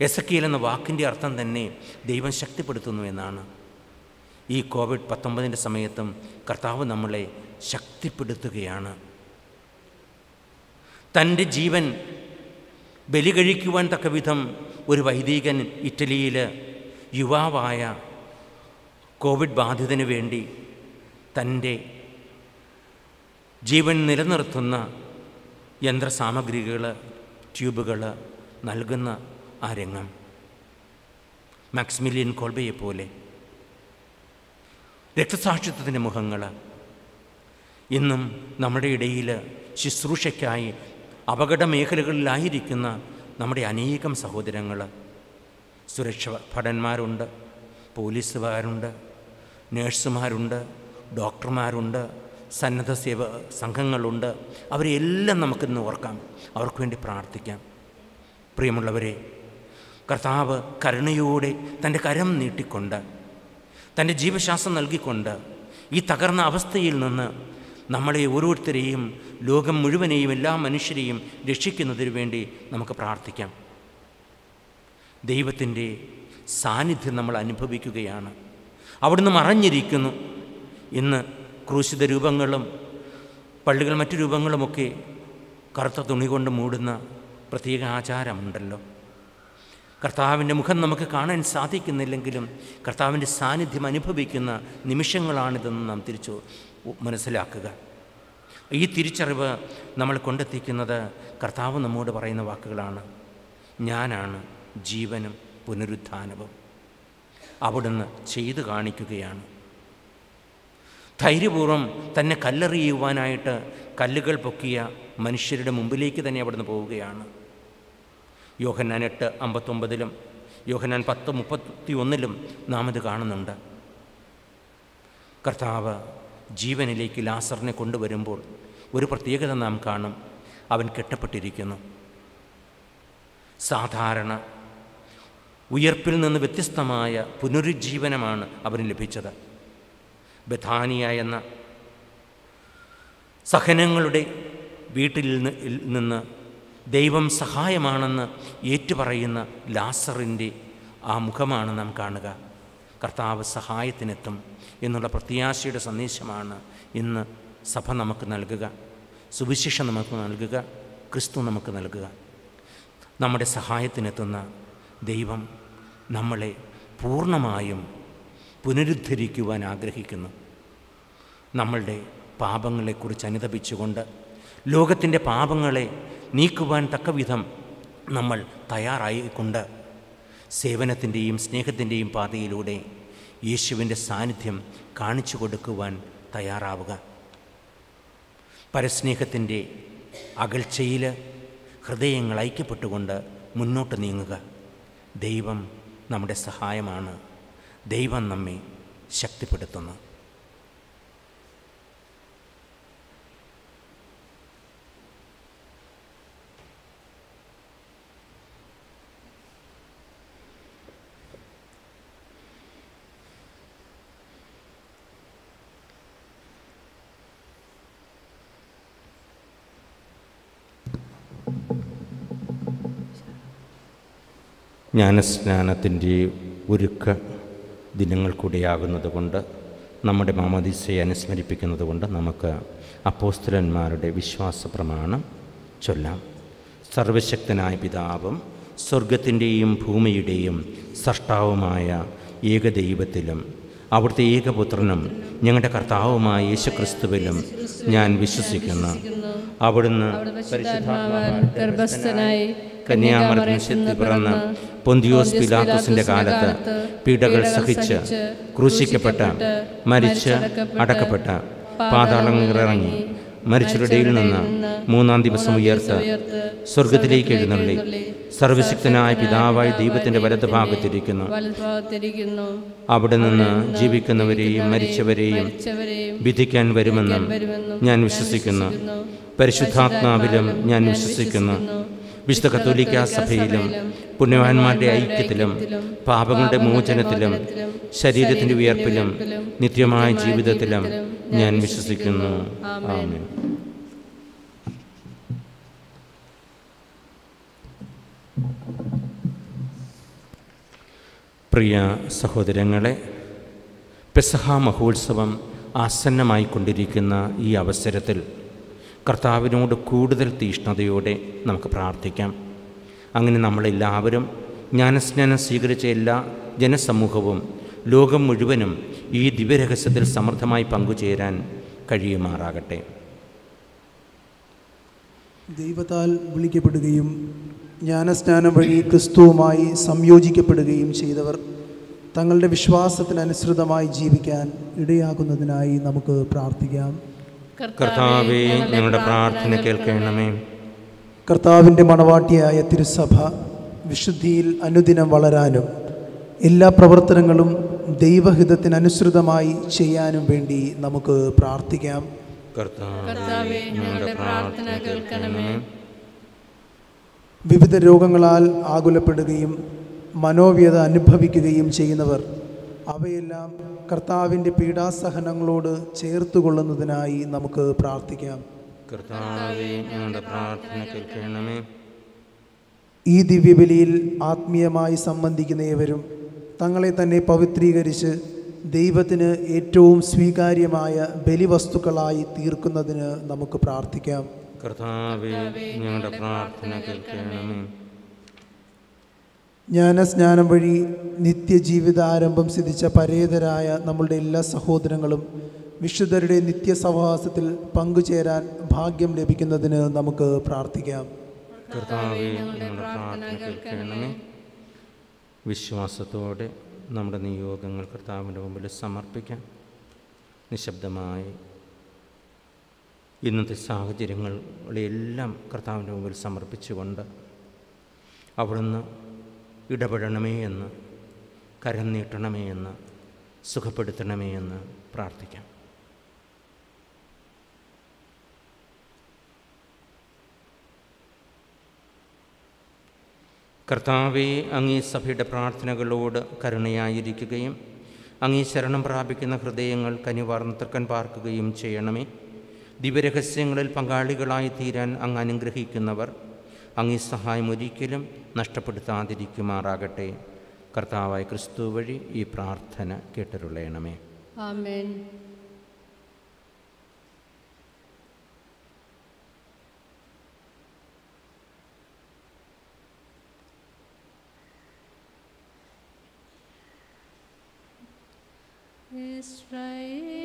എസക്കിയൽ എന്ന വാക്കിന്റെ അർത്ഥം തന്നെ ദൈവം ശക്തിപ്പെടുത്തുന്നു എന്നാണ്. ഈ കോവിഡ് പത്തൊമ്പതിന്റെ സമയത്തും കർത്താവ് നമ്മളെ ശക്തിപ്പെടുത്തുകയാണ്. തന്റെ ജീവൻ ബലി കഴിക്കുവാൻ തക്ക വിധം ഒരു വൈദികൻ ഇറ്റലിയിൽ യുവാവായ കോവിഡ് ബാധിതന് വേണ്ടി തന്റെ ജീവൻ നിലനിർത്തുന്ന യന്ത്രസാമഗ്രികൾ ട്യൂബുകൾ നൽകുന്ന ആ രംഗം. മാക്സിമിലിയൻ കോൾബയെ പോലെ രക്തസാക്ഷിത്വത്തിന്റെ മുഖങ്ങൾ ഇന്നും നമ്മുടെ ഇടയിൽ ശുശ്രൂഷയ്ക്കായി അപകട മേഖലകളിലായിരിക്കുന്ന നമ്മുടെ അനേകം സഹോദരങ്ങൾ സുരക്ഷ ഭടന്മാരുണ്ട് പോലീസുകാരുണ്ട് നേഴ്സുമാരുണ്ട് ഡോക്ടർമാരുണ്ട് സന്നദ്ധ സേവ സംഘങ്ങളുണ്ട്. അവരെയെല്ലാം നമുക്കിന്ന് ഓർക്കാം. അവർക്ക് വേണ്ടി പ്രാർത്ഥിക്കാം. പ്രിയമുള്ളവരെ കർത്താവ് കരുണയോടെ തന്റെ കരം നീട്ടിക്കൊണ്ട് തന്റെ ജീവശ്വാസം നൽകിക്കൊണ്ട് ഈ തകർന്ന അവസ്ഥയിൽ നിന്ന് നമ്മളെ ഓരോരുത്തരെയും ലോകം മുഴുവനെയും എല്ലാ മനുഷ്യരെയും രക്ഷിക്കുന്നതിന് വേണ്ടി നമുക്ക് പ്രാർത്ഥിക്കാം. ദൈവത്തിന്റെ സാന്നിധ്യം നമ്മൾ അനുഭവിക്കുകയാണ്. അവിടുന്ന് മറഞ്ഞിരിക്കുന്നു. ഇന്ന് ക്രൂശിത രൂപങ്ങളും പള്ളികൾ മറ്റു രൂപങ്ങളുമൊക്കെ കറുത്ത തുണി കൊണ്ട് മൂടുന്ന പ്രത്യേക ആചാരമുണ്ടല്ലോ. കർത്താവിന്റെ മുഖം നമുക്ക് കാണാൻ സാധിക്കുന്നില്ലെങ്കിലും കർത്താവിന്റെ സാന്നിധ്യം അനുഭവിക്കുന്ന നിമിഷങ്ങളാണിതെന്ന് നാം തിരിച്ചു മനസ്സിലാക്കുക. ഈ തിരിച്ചറിവ് നമ്മൾ കൊണ്ടെത്തിക്കുന്നത് കർത്താവ് നമ്മോട് പറയുന്ന വാക്കുകളാണ്. ഞാനാണ് ജീവനും പുനരുത്ഥാനവും. അവിടുന്ന് ചെയ്തു കാണിക്കുകയാണ്. ധൈര്യപൂർവം തന്നെ കല്ലെറിയുവാനായിട്ട് കല്ലുകൾ പൊക്കിയ മനുഷ്യരുടെ മുമ്പിലേക്ക് തന്നെ അവിടുന്ന് പോവുകയാണ്. യോഹന്നാൻ എട്ട് അമ്പത്തൊമ്പതിലും യോഹന്നാൻ പത്ത് മുപ്പത്തി ഒന്നിലും നാം ഇത് കാണുന്നുണ്ട്. കർത്താവ് ജീവനിലേക്ക് ലാസറിനെ കൊണ്ടുവരുമ്പോൾ ഒരു പ്രത്യേകത നാം കാണും. അവൻ കെട്ടപ്പെട്ടിരിക്കുന്നു. സാധാരണ ഉയർപ്പിൽ നിന്ന് വ്യത്യസ്തമായ പുനരുജ്ജീവനമാണ് അവന് ലഭിച്ചത്. ബഥാനിയ എന്ന സഹനങ്ങളുടെ വീട്ടിൽ നിന്ന് ദൈവം സഹായമാണെന്ന് ഏറ്റുപറയുന്ന ലാസറിന്റെ ആ മുഖമാണ് നാം കാണുക. കർത്താവ് സഹായത്തിനെത്തും എന്നുള്ള പ്രത്യാശയുടെ സന്ദേശമാണ് ഇന്ന് സഭ നമുക്ക് നൽകുക. സുവിശേഷം നമുക്ക് നൽകുക. ക്രിസ്തു നമുക്ക് നൽകുക. നമ്മുടെ സഹായത്തിനെത്തുന്ന ദൈവം നമ്മളെ പൂർണമായും പുനരുദ്ധരിക്കുവാൻ ആഗ്രഹിക്കുന്നു. നമ്മളുടെ പാപങ്ങളെക്കുറിച്ച് അനുതപിച്ചുകൊണ്ട് ലോകത്തിന്റെ പാപങ്ങളെ നീക്കുവാൻ തക്കവിധം നമ്മൾ തയ്യാറായിക്കൊണ്ട് സേവനത്തിന്റെയും സ്നേഹത്തിന്റെയും പാതയിലൂടെ യേശുവിന്റെ സാന്നിധ്യം കാണിച്ചു കൊടുക്കുവാൻ തയ്യാറാവുക. പരസ്നേഹത്തിന്റെ അകൽച്ചയിൽ ഹൃദയങ്ങൾ ഐക്യപ്പെട്ടുകൊണ്ട് മുന്നോട്ട് നീങ്ങുക. ദൈവം നമ്മുടെ സഹായമാണ്. ദൈവം നമ്മെ ശക്തിപ്പെടുത്തുന്നു. ജ്ഞാനസ്നാനത്തിന്റെ ഒരുക്ക ദിനങ്ങൾ കൂടിയാകുന്നത് കൊണ്ട് നമ്മുടെ മാമദിസയെ അനുസ്മരിപ്പിക്കുന്നത് കൊണ്ട് നമുക്ക് അപ്പോസ്തലന്മാരുടെ വിശ്വാസ പ്രമാണം ചൊല്ലാം. സർവശക്തനായ പിതാവും സ്വർഗത്തിന്റെയും ഭൂമിയുടെയും സൃഷ്ടാവുമായ ഏകദൈവത്തിലും അവിടുത്തെ ഏകപുത്രനും ഞങ്ങളുടെ കർത്താവുമായ യേശുക്രിസ്തുവിലും ഞാൻ വിശ്വസിക്കുന്നു. അവിടുന്ന് കന്യാമർദ്ദനത്തിൽ പിറന്ന് പൊന്തിയോസ് പിലാത്തോസിന്റെ കാലത്ത് പീഡകൾ സഹിച്ച് ക്രൂശിക്കപ്പെട്ട മരിച്ച് അടക്കപ്പെട്ട പാതാളങ്ങളിറങ്ങി മരിച്ചവരുടെയിൽ നിന്ന് മൂന്നാം ദിവസം ഉയർത്ത് സ്വർഗത്തിലേക്ക് എഴുന്നള്ളി. സർവശക്തനായ പിതാവായി ദൈവത്തിന്റെ വലത് ഭാഗത്തിരിക്കുന്നു. അവിടെ നിന്ന് ജീവിക്കുന്നവരെയും മരിച്ചവരെയും വിധിക്കാൻ വരുമെന്നും ഞാൻ വിശ്വസിക്കുന്നു. പരിശുദ്ധാത്മാവിലും ഞാൻ വിശ്വസിക്കുന്നു. വിശുദ്ധ കത്തോലിക്ക സഭയിലും പുണ്യവാന്മാരുടെ ഐക്യത്തിലും പാപങ്ങളുടെ മോചനത്തിലും ശരീരത്തിന്റെ ഉയർപ്പിലും നിത്യമായ ജീവിതത്തിലും ഞാൻ വിശ്വസിക്കുന്നു. ആമേൻ. പ്രിയ സഹോദരങ്ങളെ പെസഹ മഹോത്സവം ആസന്നമായിക്കൊണ്ടിരിക്കുന്ന ഈ അവസരത്തിൽ കർത്താവിനോട് കൂടുതൽ തീഷ്ണതയോടെ നമുക്ക് പ്രാർത്ഥിക്കാം. അങ്ങനെ നമ്മളെല്ലാവരും ജ്ഞാനസ്നാനം സ്വീകരിച്ച എല്ലാ ജനസമൂഹവും ലോകം മുഴുവനും ഈ ദിവ്യരഹസ്യത്തിൽ സമൃദ്ധമായി പങ്കുചേരാൻ കഴിയുമാറാകട്ടെ. ദൈവത്താൽ വിളിക്കപ്പെടുകയും ജ്ഞാനസ്നാനം വഴി ക്രിസ്തുവുമായി സംയോജിക്കപ്പെടുകയും ചെയ്തവർ തങ്ങളുടെ വിശ്വാസത്തിനനുസൃതമായി ജീവിക്കാൻ ഇടയാകുന്നതിനായി നമുക്ക് പ്രാർത്ഥിക്കാം. കർത്താവെ ഞങ്ങളുടെ പ്രാർത്ഥന കേൾക്കണമേ. കർത്താവിന്റെ മണവാട്ടിയായ തിരുസഭ വിശുദ്ധിയിൽ അനുദിനം വളരാനും എല്ലാ പ്രവർത്തനങ്ങളും ദൈവഹിതത്തിനനുസൃതമായി ചെയ്യാനും വേണ്ടി നമുക്ക് പ്രാർത്ഥിക്കാം. കർത്താവെ ഞങ്ങളുടെ പ്രാർത്ഥന കേൾക്കണമേ. വിവിധ രോഗങ്ങളാൽ ആകുലപ്പെടുകയും മനോവ്യത അനുഭവിക്കുകയും ചെയ്യുന്നവർ അവയെല്ലാം കർത്താവിന്റെ പീഡാസഹനങ്ങളോട് ചേർത്തുകൊള്ളുന്നതിനായി നമുക്ക് പ്രാർത്ഥിക്കാം. കർത്താവെ ഞങ്ങളുടെ പ്രാർത്ഥന കേൾക്കണമേ. ഈ ദിവ്യബലിയിൽ ആത്മീയമായി സംബന്ധിക്കുന്ന ഏവരും തങ്ങളെ തന്നെ പവിത്രീകരിച്ച് ദൈവത്തിന് ഏറ്റവും സ്വീകാര്യമായ ബലിവസ്തുക്കളായി തീർക്കുന്നതിന് നമുക്ക് പ്രാർത്ഥിക്കാം. കർത്താവെ ഞങ്ങളുടെ പ്രാർത്ഥന കേൾക്കണമേ. ജ്ഞാനസ്നാനം വഴി നിത്യജീവിതാരംഭം സിദ്ധിച്ച പരേതരായ നമ്മളുടെ എല്ലാ സഹോദരങ്ങളും വിശുദ്ധരുടെ നിത്യസഹവാസത്തിൽ പങ്കുചേരാൻ ഭാഗ്യം ലഭിക്കുന്നതിന് നമുക്ക് പ്രാർത്ഥിക്കാം. വിശ്വാസത്തോടെ നമ്മുടെ നിയോഗങ്ങൾ കർത്താവിന്റെ മുമ്പിൽ സമർപ്പിക്കാം. നിശബ്ദമായി ഇന്നത്തെ സാഹചര്യങ്ങളെല്ലാം കർത്താവിന്റെ മുമ്പിൽ സമർപ്പിച്ചുകൊണ്ട് അവിടുന്ന് ഇടപെടണമേ എന്ന് കരം നീട്ടണമേ എന്ന് സുഖപ്പെടുത്തണമേ എന്ന് പ്രാർത്ഥിക്കാം. കർത്താവെ അങ്ങീ സഭയുടെ പ്രാർത്ഥനകളോട് കരുണയായിരിക്കുകയും അങ്ങീ ശരണം പ്രാപിക്കുന്ന ഹൃദയങ്ങൾ കനിവാർന്ന് തൃക്കൻ പാർക്കുകയും ചെയ്യണമേ. ദിവ്യരഹസ്യങ്ങളിൽ പങ്കാളികളായി തീരാൻ അങ്ങ് അനുഗ്രഹിക്കുന്നവർ അങ്ങീ സഹായം ഒരിക്കലും നഷ്ടപ്പെടുത്താതിരിക്കുമാറാകട്ടെ. കർത്താവായ ക്രിസ്തു വഴി ഈ പ്രാർത്ഥന കേട്ടരുളയണമേ ആമേൻ. ഇസ്രായേലിൻ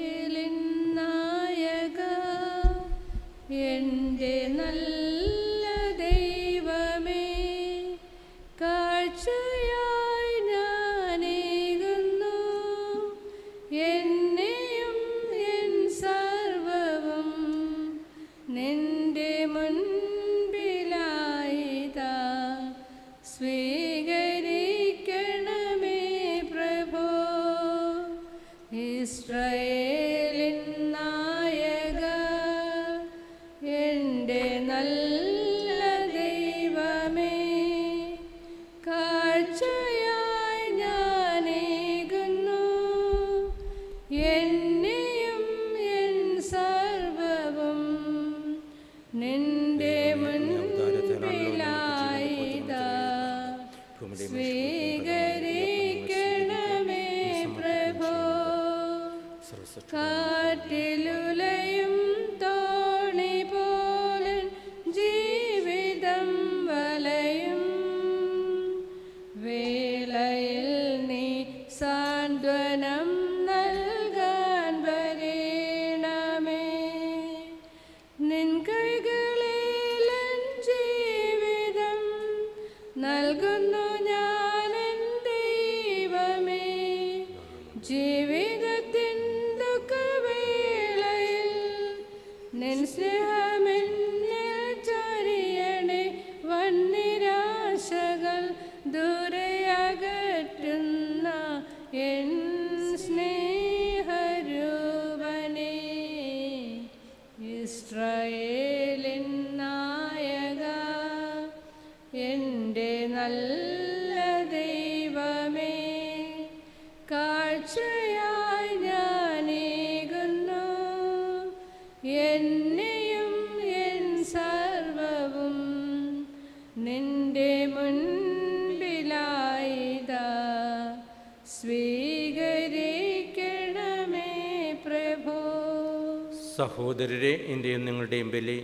സഹോദരരെ എന്റെയും നിങ്ങളുടെയും ബലി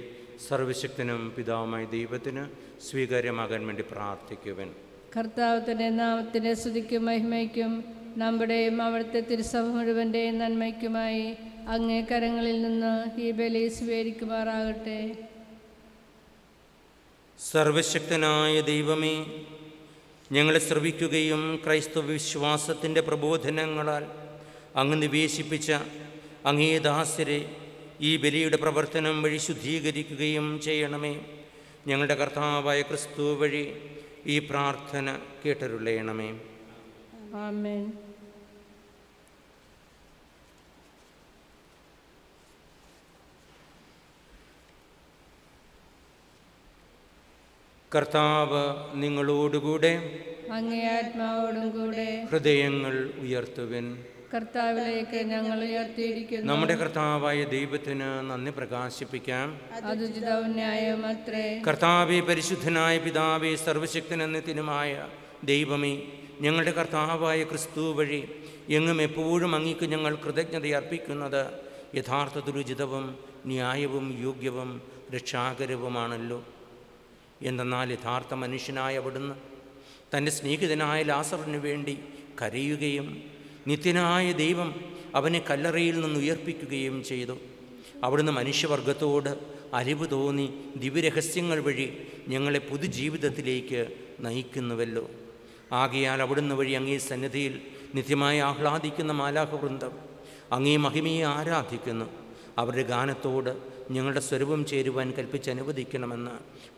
സർവശക്തനും പിതാവുമായ ദൈവത്തിന് സ്വീകാര്യമാകാൻ വേണ്ടി പ്രാർത്ഥിക്കുവൻ. കർത്താവത്തിന്റെ നാമത്തിന്റെ സ്തുതിക്കും മഹിമയ്ക്കും നമ്മുടെയും അവിടുത്തെ തിരുസഭ മുഴുവന്റെയും നന്മയ്ക്കുമായി അങ്ങേ കരങ്ങളിൽ നിന്ന് ഈ ബലി സ്വീകരിക്കുമാറാകട്ടെ. സർവശക്തനായ ദൈവമേ ഞങ്ങളെ ശ്രവിക്കുകയും ക്രൈസ്തവ വിശ്വാസത്തിന്റെ പ്രബോധനങ്ങളാൽ അങ്ങ് നിവേശിപ്പിച്ച അങ്ങേ ദാസരെ ഈ ബലിയുടെ പ്രവർത്തനം വഴി ശുദ്ധീകരിക്കുകയും ചെയ്യണമേ. ഞങ്ങളുടെ കർത്താവായ ക്രിസ്തു വഴി ഈ പ്രാർത്ഥന കേട്ടരുളയണമേ. ആമേൻ. കർത്താവ് നിങ്ങളോടുകൂടെ അങ്ങേ ആത്മാവോടും കൂടെ ഹൃദയങ്ങൾ ഉയർത്തുവിൻ. കർത്താവിലേക്ക് ഞങ്ങൾ ഉയർത്തിയിരിക്കുന്നു. നമ്മുടെ കർത്താവായ ദൈവത്തിന് നന്ദി പ്രകാശിപ്പിക്കാം. അത്രേ കർത്താവെ പരിശുദ്ധനായ പിതാവെ സർവശക്തനെന്നതിനുമായ ദൈവമേ ഞങ്ങളുടെ കർത്താവായ ക്രിസ്തു വഴി എങ്ങും എപ്പോഴും അങ്ങേക്ക് ഞങ്ങൾ കൃതജ്ഞത അർപ്പിക്കുന്നത് യഥാർത്ഥത്തിൽ ഉചിതവും ന്യായവും യോഗ്യവും രക്ഷാകരവുമാണല്ലോ. എന്തെന്നാൽ യഥാർത്ഥ മനുഷ്യനായ അവിടുന്ന് തന്റെ സ്നേഹിതനായ ലാസറിനു വേണ്ടി കരയുകയും നിത്യനായ ദൈവം അവനെ കല്ലറയിൽ നിന്ന് ഉയർപ്പിക്കുകയും ചെയ്തു. അവിടുന്ന് മനുഷ്യവർഗത്തോട് അലിവ് തോന്നി ദിവ്യരഹസ്യങ്ങൾ വഴി ഞങ്ങളെ പുതുജീവിതത്തിലേക്ക് നയിക്കുന്നുവല്ലോ. ആകയാൽ അവിടുന്ന് വഴി അങ്ങേ സന്നിധിയിൽ നിത്യമായി ആഹ്ലാദിക്കുന്ന മാലാഹവൃന്ദം അങ്ങേ മഹിമയെ ആരാധിക്കുന്നു. അവരുടെ ഗാനത്തോട് ഞങ്ങളുടെ സ്വരൂപം ചേരുവാൻ കൽപ്പിച്ച് അനുവദിക്കണമെന്ന്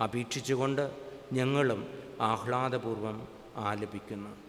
അപേക്ഷിച്ചുകൊണ്ട് ഞങ്ങളും ആഹ്ലാദപൂർവം ആലപിക്കുന്നു.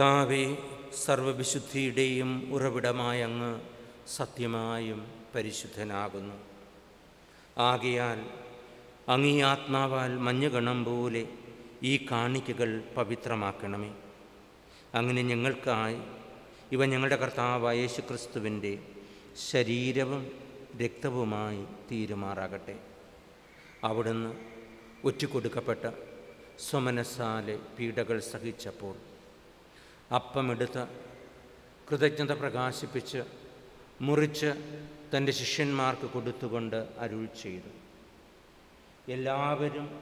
കർത്താവെ സർവവിശുദ്ധിയുടെയും ഉറവിടമായ അങ്ങ് സത്യമായും പരിശുദ്ധനാകുന്നു. ആകയാൽ അങ്ങീ ആത്മാവാൽ മഞ്ഞുകണം പോലെ ഈ കാണിക്കകൾ പവിത്രമാക്കണമേ. അങ്ങനെ ഞങ്ങൾക്കായി ഇവ ഞങ്ങളുടെ കർത്താവായ യേശുക്രിസ്തുവിന്റെ ശരീരവും രക്തവുമായി തീരുമാറാകട്ടെ. അവിടുന്ന് ഒറ്റിക്കൊടുക്കപ്പെട്ട സ്വമനസാലെ പീഡകൾ സഹിച്ചപ്പോൾ അപ്പമെടുത്ത് കൃതജ്ഞത പ്രകാശിപ്പിച്ച് മുറിച്ച് തന്റെ ശിഷ്യന്മാർക്ക് കൊടുത്തുകൊണ്ട് അരുൾ ചെയ്തു. എല്ലാവരും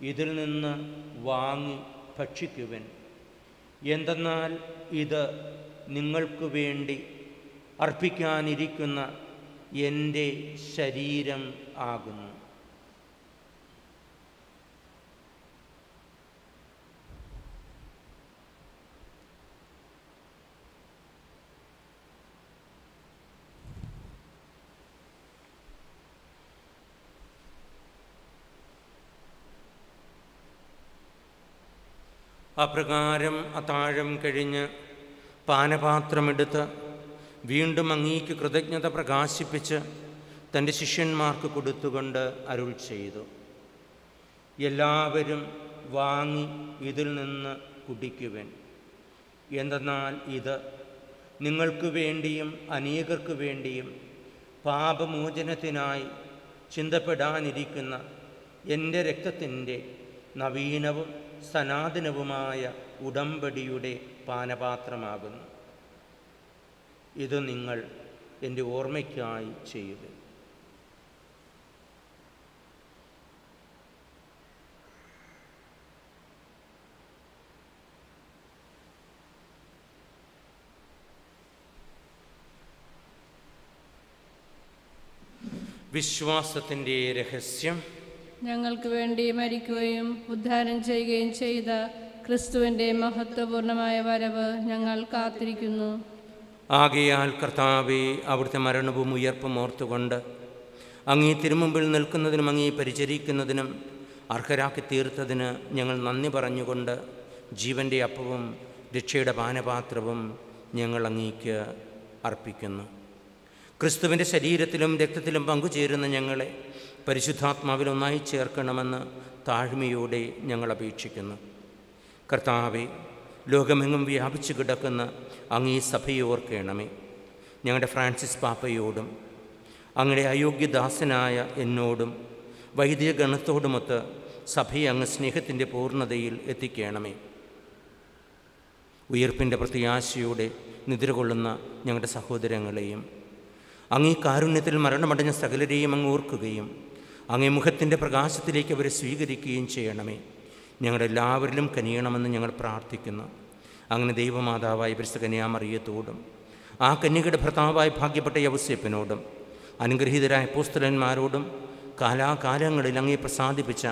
ഇതിൽ നിന്ന് വാങ്ങി ഭക്ഷിക്കുവൻ. എന്തെന്നാൽ ഇത് നിങ്ങൾക്കു വേണ്ടി അർപ്പിക്കാനിരിക്കുന്ന എന്റെ ശരീരം ആകുന്നു. അപ്രകാരം അത്താഴം കഴിഞ്ഞ് പാനപാത്രമെടുത്ത് വീണ്ടും അങ്ങേക്ക് കൃതജ്ഞത പ്രകാശിപ്പിച്ച് തന്റെ ശിഷ്യന്മാർക്ക് കൊടുത്തുകൊണ്ട് അരുൾ ചെയ്തു. എല്ലാവരും വാങ്ങി ഇതിൽ നിന്ന് കുടിക്കുവൻ. എന്തെന്നാൽ ഇത് നിങ്ങൾക്ക് വേണ്ടിയും അനേകർക്ക് വേണ്ടിയും പാപമോചനത്തിനായി ചിന്തപ്പെടാനിരിക്കുന്ന എന്റെ രക്തത്തിന്റെ നവീനവും സനാതനവുമായ ഉടമ്പടിയുടെ പാനപാത്രമാകുന്നു. ഇത് നിങ്ങൾ എന്റെ ഓർമ്മയ്ക്കായി ചെയ്യുക വിശ്വാസത്തിന്റെ രഹസ്യം ഞങ്ങൾക്ക് വേണ്ടി മരിക്കുകയും ഉദ്ധാരം ചെയ്യുകയും ചെയ്ത ക്രിസ്തുവിന്റെ മഹത്വപൂർണമായ വരവ് ഞങ്ങൾ കാത്തിരിക്കുന്നു. ആകയാൽ കർത്താവെ അവിടുത്തെ മരണവും ഉയർപ്പും ഓർത്തുകൊണ്ട് അങ്ങേ തിരുമുമ്പിൽ നിൽക്കുന്നതിനും അങ്ങേ പരിചരിക്കുന്നതിനും അർഹരാക്കി തീർത്തതിന് ഞങ്ങൾ നന്ദി പറഞ്ഞുകൊണ്ട് ജീവന്റെ അപ്പവും രക്ഷയുടെ പാനപാത്രവും ഞങ്ങൾ അങ്ങേക്ക് അർപ്പിക്കുന്നു. ക്രിസ്തുവിന്റെ ശരീരത്തിലും രക്തത്തിലും പങ്കുചേരുന്ന ഞങ്ങളെ പരിശുദ്ധാത്മാവിൽ ഒന്നായി ചേർക്കണമെന്ന് താഴ്മയോടെ ഞങ്ങൾ അപേക്ഷിക്കുന്നു. കർത്താവെ ലോകമെങ്ങും വ്യാപിച്ചു കിടക്കുന്ന അങ്ങീ സഭയെ ഓർക്കണമേ. ഞങ്ങളുടെ ഫ്രാൻസിസ് പാപ്പയോടും അങ്ങയുടെ അയോഗ്യദാസനായ എന്നോടും വൈദിക ഗണത്തോടുമൊത്ത് സഭയെ അങ്ങ് സ്നേഹത്തിന്റെ പൂർണതയിൽ എത്തിക്കണമേ. ഉയർപ്പിന്റെ പ്രത്യാശയോടെ നിദ്രകൊള്ളുന്ന ഞങ്ങളുടെ സഹോദരങ്ങളെയും അങ്ങീ കാരുണ്യത്തിൽ മരണമടഞ്ഞ സകലരെയും അങ്ങ് ഓർക്കുകയും അങ്ങേ മുഖത്തിന്റെ പ്രകാശത്തിലേക്ക് അവരെ സ്വീകരിക്കുകയും ചെയ്യണമേ. ഞങ്ങളെല്ലാവരിലും കനിയണമെന്ന് ഞങ്ങൾ പ്രാർത്ഥിക്കുന്നു. അങ്ങനെ ദൈവമാതാവായ പരിശുദ്ധ കന്യാമറിയത്തോടും ആ കന്യകയുടെ ഭർത്താവായ ഭാഗ്യപ്പെട്ട യവസ്യപ്പനോടും അനുഗ്രഹീതരായ പുസ്തലന്മാരോടും കാലാകാലങ്ങളിൽ അങ്ങേ പ്രസാദിപ്പിച്ച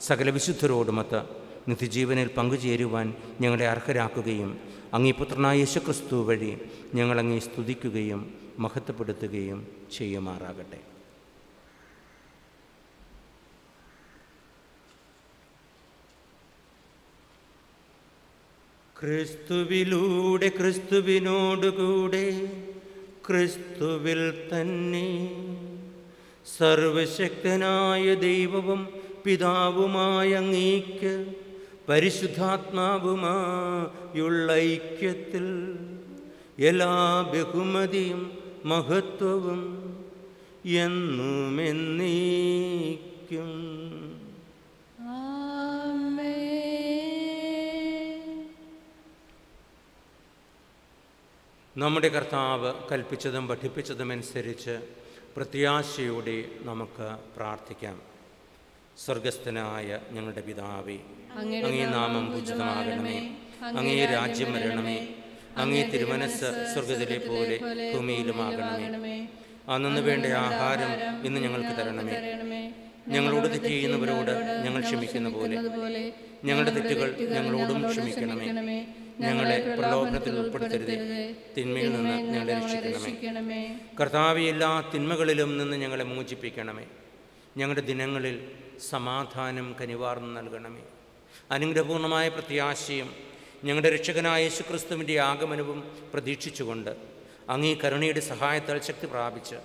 സകല വിശുദ്ധരോടുമൊത്ത് നിത്യജീവനിൽ പങ്കുചേരുവാൻ ഞങ്ങളെ അർഹരാക്കുകയും അങ്ങേ പുത്രനായ യേശുക്രിസ്തു വഴി ഞങ്ങളങ്ങേ സ്തുതിക്കുകയും മഹത്വപ്പെടുത്തുകയും ചെയ്യുമാറാകട്ടെ. ക്രിസ്തുവിലൂടെ ക്രിസ്തുവിനോടുകൂടെ ക്രിസ്തുവിൽ തന്നെ സർവശക്തനായ ദൈവവും പിതാവുമായ അങ്ങേക്ക് പരിശുദ്ധാത്മാവുമായുള്ള ഐക്യത്തിൽ എല്ലാ ബഹുമതിയും മഹത്വവും എന്നുമെന്നേക്കും. നമ്മുടെ കർത്താവ് കൽപ്പിച്ചതും പഠിപ്പിച്ചതും അനുസരിച്ച് പ്രത്യാശയോടെ നമുക്ക് പ്രാർത്ഥിക്കാം. സ്വർഗസ്ഥനായ ഞങ്ങളുടെ പിതാവേ അങ്ങേ നാമം പൂജിതമാകണമേ അങ്ങേ രാജ്യം വരണമേ. അങ്ങേ തിരുമനസ് സ്വർഗത്തിലെ പോലെ ഭൂമിയിലുമാകണമേ. അന്നു വേണ്ട ആഹാരം ഇന്ന് ഞങ്ങൾക്ക് തരണമേ. ഞങ്ങളോട് തെറ്റ് ചെയ്യുന്നവരോട് ഞങ്ങൾ ക്ഷമിക്കുന്ന പോലെ ഞങ്ങളുടെ തെറ്റുകൾ ഞങ്ങളോടും ക്ഷമിക്കണമേ. ഞങ്ങളെ പ്രലോഭനത്തിൽ ഉൾപ്പെടുത്തരുത്. തിന്മയിൽ നിന്ന് ഞങ്ങളെ രക്ഷിക്കണമേ. കർത്താവ് എല്ലാ തിന്മകളിലും നിന്ന് ഞങ്ങളെ മോചിപ്പിക്കണമേ. ഞങ്ങളുടെ ദിനങ്ങളിൽ സമാധാനം കനിവാർന്ന് നൽകണമേ. അനുഗ്രഹപൂർണമായ പ്രത്യാശയും ഞങ്ങളുടെ രക്ഷകനായ യേശുക്രിസ്തുവിന്റെ ആഗമനവും പ്രതീക്ഷിച്ചുകൊണ്ട് അങ്ങീ കരുണയുടെ സഹായത്താൽ ശക്തി പ്രാപിച്ച്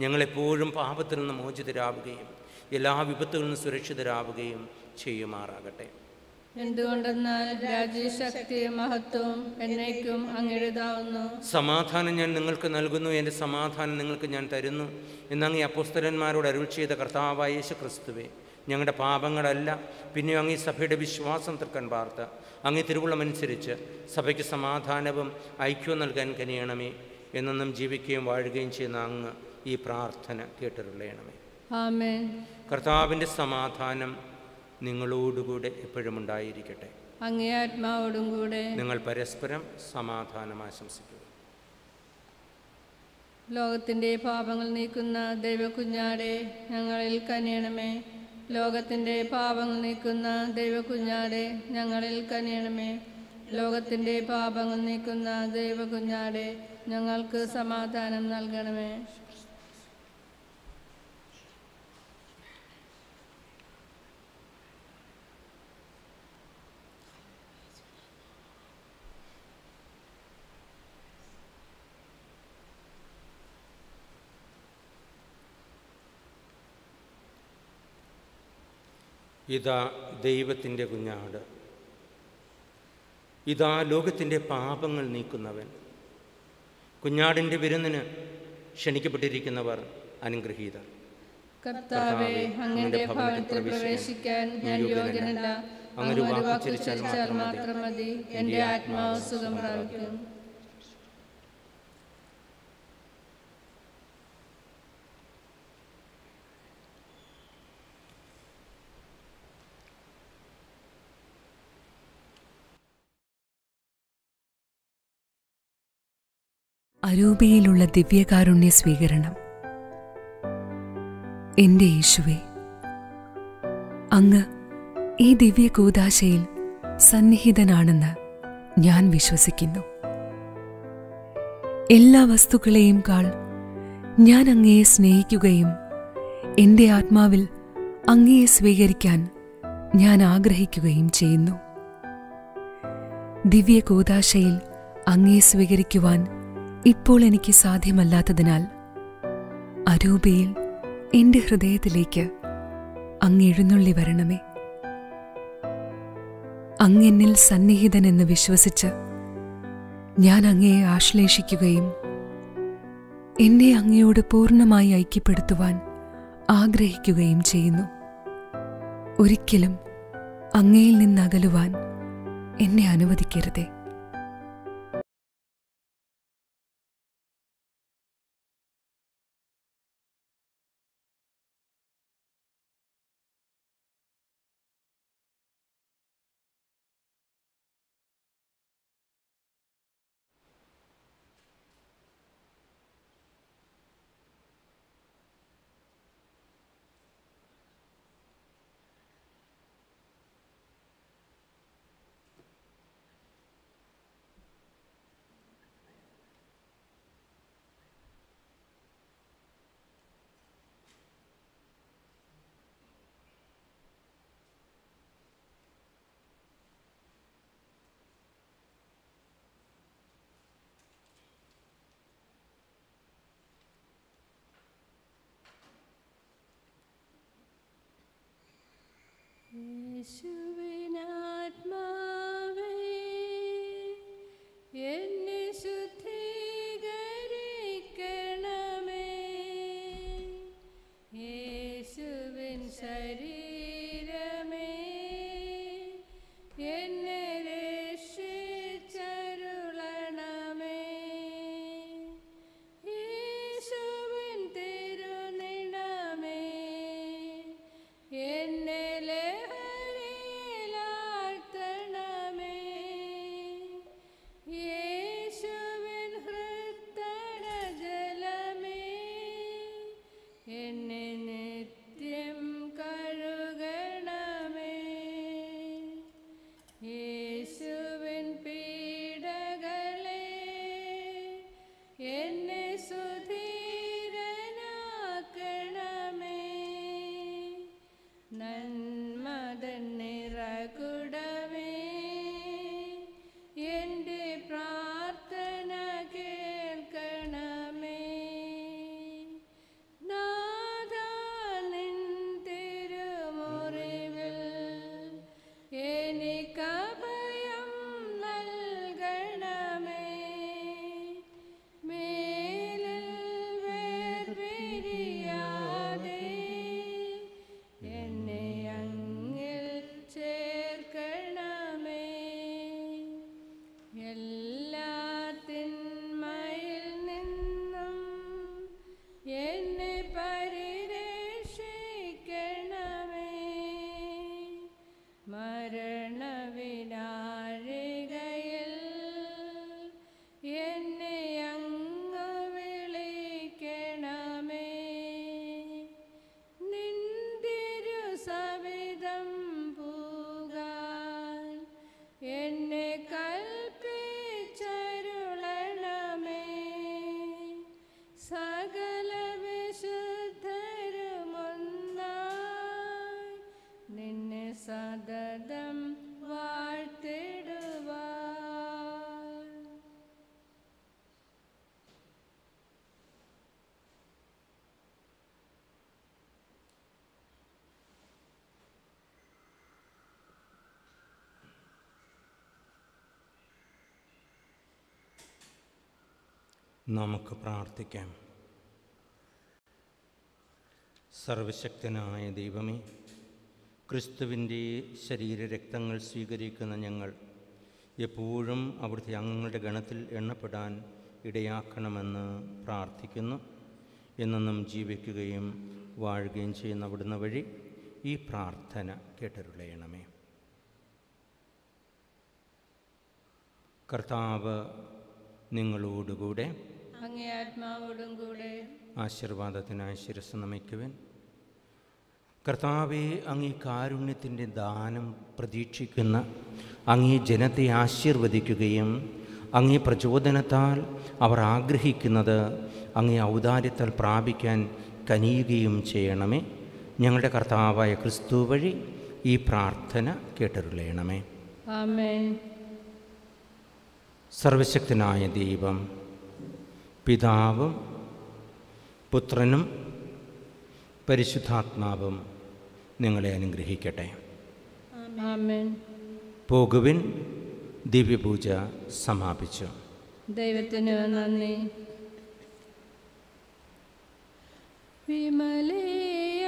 ഞങ്ങളെപ്പോഴും പാപത്തിൽ നിന്ന് മോചിതരാവുകയും എല്ലാ വിപത്തുകളിൽ നിന്ന് സുരക്ഷിതരാവുകയും ചെയ്യുമാറാകട്ടെ. എന്തുകൊണ്ടെന്നാൽ രാജ്യശക്തി മഹത്വം എന്നേക്കും അങ്ങെഴുതാവുന്നു സമാധാനം ഞാൻ നിങ്ങൾക്ക് നൽകുന്നു എന്റെ സമാധാനം നിങ്ങൾക്ക് ഞാൻ തരുന്നു എന്നങ്ങ് ഈ അപ്പോസ്തലന്മാരോട് അരുൾ ചെയ്ത കർത്താവായ യേശു ക്രിസ്തുവെ ഞങ്ങളുടെ പാപങ്ങളല്ല പിന്നെ അങ്ങ് ഈ സഭയുടെ വിശ്വാസം തൃക്കൻ പാർത്ത്. അങ്ങ് തിരുവുള്ളമനുസരിച്ച് സഭയ്ക്ക് സമാധാനവും ഐക്യവും നൽകാൻ കനിയണമേ. എന്നെന്നും ജീവിക്കുകയും വാഴുകയും ചെയ്യുന്ന അങ്ങ് ഈ പ്രാർത്ഥന കേട്ടിരുളയണമേ ആമേൻ. കർത്താവിന്റെ സമാധാനം നിങ്ങളോടുകൂടെ എപ്പോഴും ഉണ്ടായിരിക്കട്ടെ. അങ്ങേ ആത്മാവോടും കൂടെ നിങ്ങൾ പരസ്പരം സമാധാനം ആശംസിക്കുക ലോകത്തിന്റെ പാപങ്ങൾ നീക്കുന്ന ദൈവകുഞ്ഞാടെ ഞങ്ങളിൽ കനിയണമേ. ലോകത്തിന്റെ പാപങ്ങൾ നീക്കുന്ന ദൈവകുഞ്ഞാടെ ഞങ്ങളിൽ കനിയണമേ. ലോകത്തിന്റെ പാപങ്ങൾ നീക്കുന്ന ദൈവകുഞ്ഞാടെ ഞങ്ങൾക്ക് സമാധാനം നൽകണമേ. ഇതാ ദൈവത്തിന്റെ കുഞ്ഞാട്. ഇതാ ലോകത്തിന്റെ പാപങ്ങൾ നീക്കുന്നവൻ. കുഞ്ഞാടിന്റെ വിരുന്നിന് ക്ഷണിക്കപ്പെട്ടിരിക്കുന്നവർ അനുഗ്രഹീതർ കർത്താവെ അങ്ങയുടെ ഭവനത്തിൽ പ്രവേശിക്കാൻ ഞാൻ യോഗ്യനല്ല. അങ്ങ് ഒരു വാക്ക് മാത്രം മതി. എന്റെ ആത്മാവ് സുഖം പ്രാപിക്കും. അരൂപയിലുള്ള ദിവ്യകാരുണ്യ സ്വീകരണം. എന്റെ യേശുവെ അങ്ങ് ഈ ദിവ്യ കൂതാശയിൽ സന്നിഹിതനാണെന്ന് ഞാൻ വിശ്വസിക്കുന്നു. എല്ലാ വസ്തുക്കളെയും കാൾ ഞാൻ അങ്ങയെ സ്നേഹിക്കുകയും എന്റെ ആത്മാവിൽ അങ്ങയെ സ്വീകരിക്കാൻ ഞാൻ ആഗ്രഹിക്കുകയും ചെയ്യുന്നു. ദിവ്യ കൂതാശയിൽ അങ്ങയെ സ്വീകരിക്കുവാൻ ഇപ്പോൾ എനിക്ക് സാധ്യമല്ലാത്തതിനാൽ അരൂപയിൽ എന്റെ ഹൃദയത്തിലേക്ക് അങ്ങ് എഴുന്നള്ളി വരണമേ. അങ്ങെന്നിൽ സന്നിഹിതനെന്ന് വിശ്വസിച്ച് ഞാൻ അങ്ങയെ ആശ്ലേഷിക്കുകയും എന്നെ അങ്ങയോട് പൂർണമായി ഐക്യപ്പെടുത്തുവാൻ ആഗ്രഹിക്കുകയും ചെയ്യുന്നു. ഒരിക്കലും അങ്ങയിൽ നിന്നകലുവാൻ എന്നെ അനുവദിക്കരുതേ. Jesus. നമുക്ക് പ്രാർത്ഥിക്കാം. സർവശക്തനായ ദൈവമേ ക്രിസ്തുവിന്റെ ശരീരരക്തങ്ങൾ സ്വീകരിക്കുന്ന ഞങ്ങൾ എപ്പോഴും അവിടുത്തെ അംഗങ്ങളുടെ ഗണത്തിൽ എണ്ണപ്പെടാൻ ഇടയാക്കണമെന്ന് പ്രാർത്ഥിക്കുന്നു. എന്നും ജീവിക്കുകയും വാഴുകയും ചെയ്യുന്ന അവിടുന്ന് വഴി ഈ പ്രാർത്ഥന കേട്ടരുളയണമേ. കർത്താവ് നിങ്ങളോടുകൂടെ അങ്ങേ ആത്മാവോടും കൂടെ ആശീർവാദത്തിനായി ശിരസ് നമിക്കുവൻ. കർത്താവെ അങ്ങേ കാരുണ്യത്തിന്റെ ദാനം പ്രതീക്ഷിക്കുന്ന അങ്ങേ ജനത്തെ ആശീർവദിക്കുകയും അങ്ങേ പ്രചോദനത്താൽ അവർ ആഗ്രഹിക്കുന്നത് അങ്ങേ ഔദാര്യത്താൽ പ്രാപിക്കാൻ കനിയുകയും ചെയ്യണമേ. ഞങ്ങളുടെ കർത്താവായ ക്രിസ്തു വഴി ഈ പ്രാർത്ഥന കേട്ടരുളയണമേ സർവശക്തനായ ദൈവം പിതാവും പുത്രനും പരിശുദ്ധാത്മാവും നിങ്ങളെ അനുഗ്രഹിക്കട്ടെ. പോകുവിൻ ദിവ്യപൂജ സമാപിച്ചു. ദൈവത്തിന് നന്ദി. വിമലയംബികേ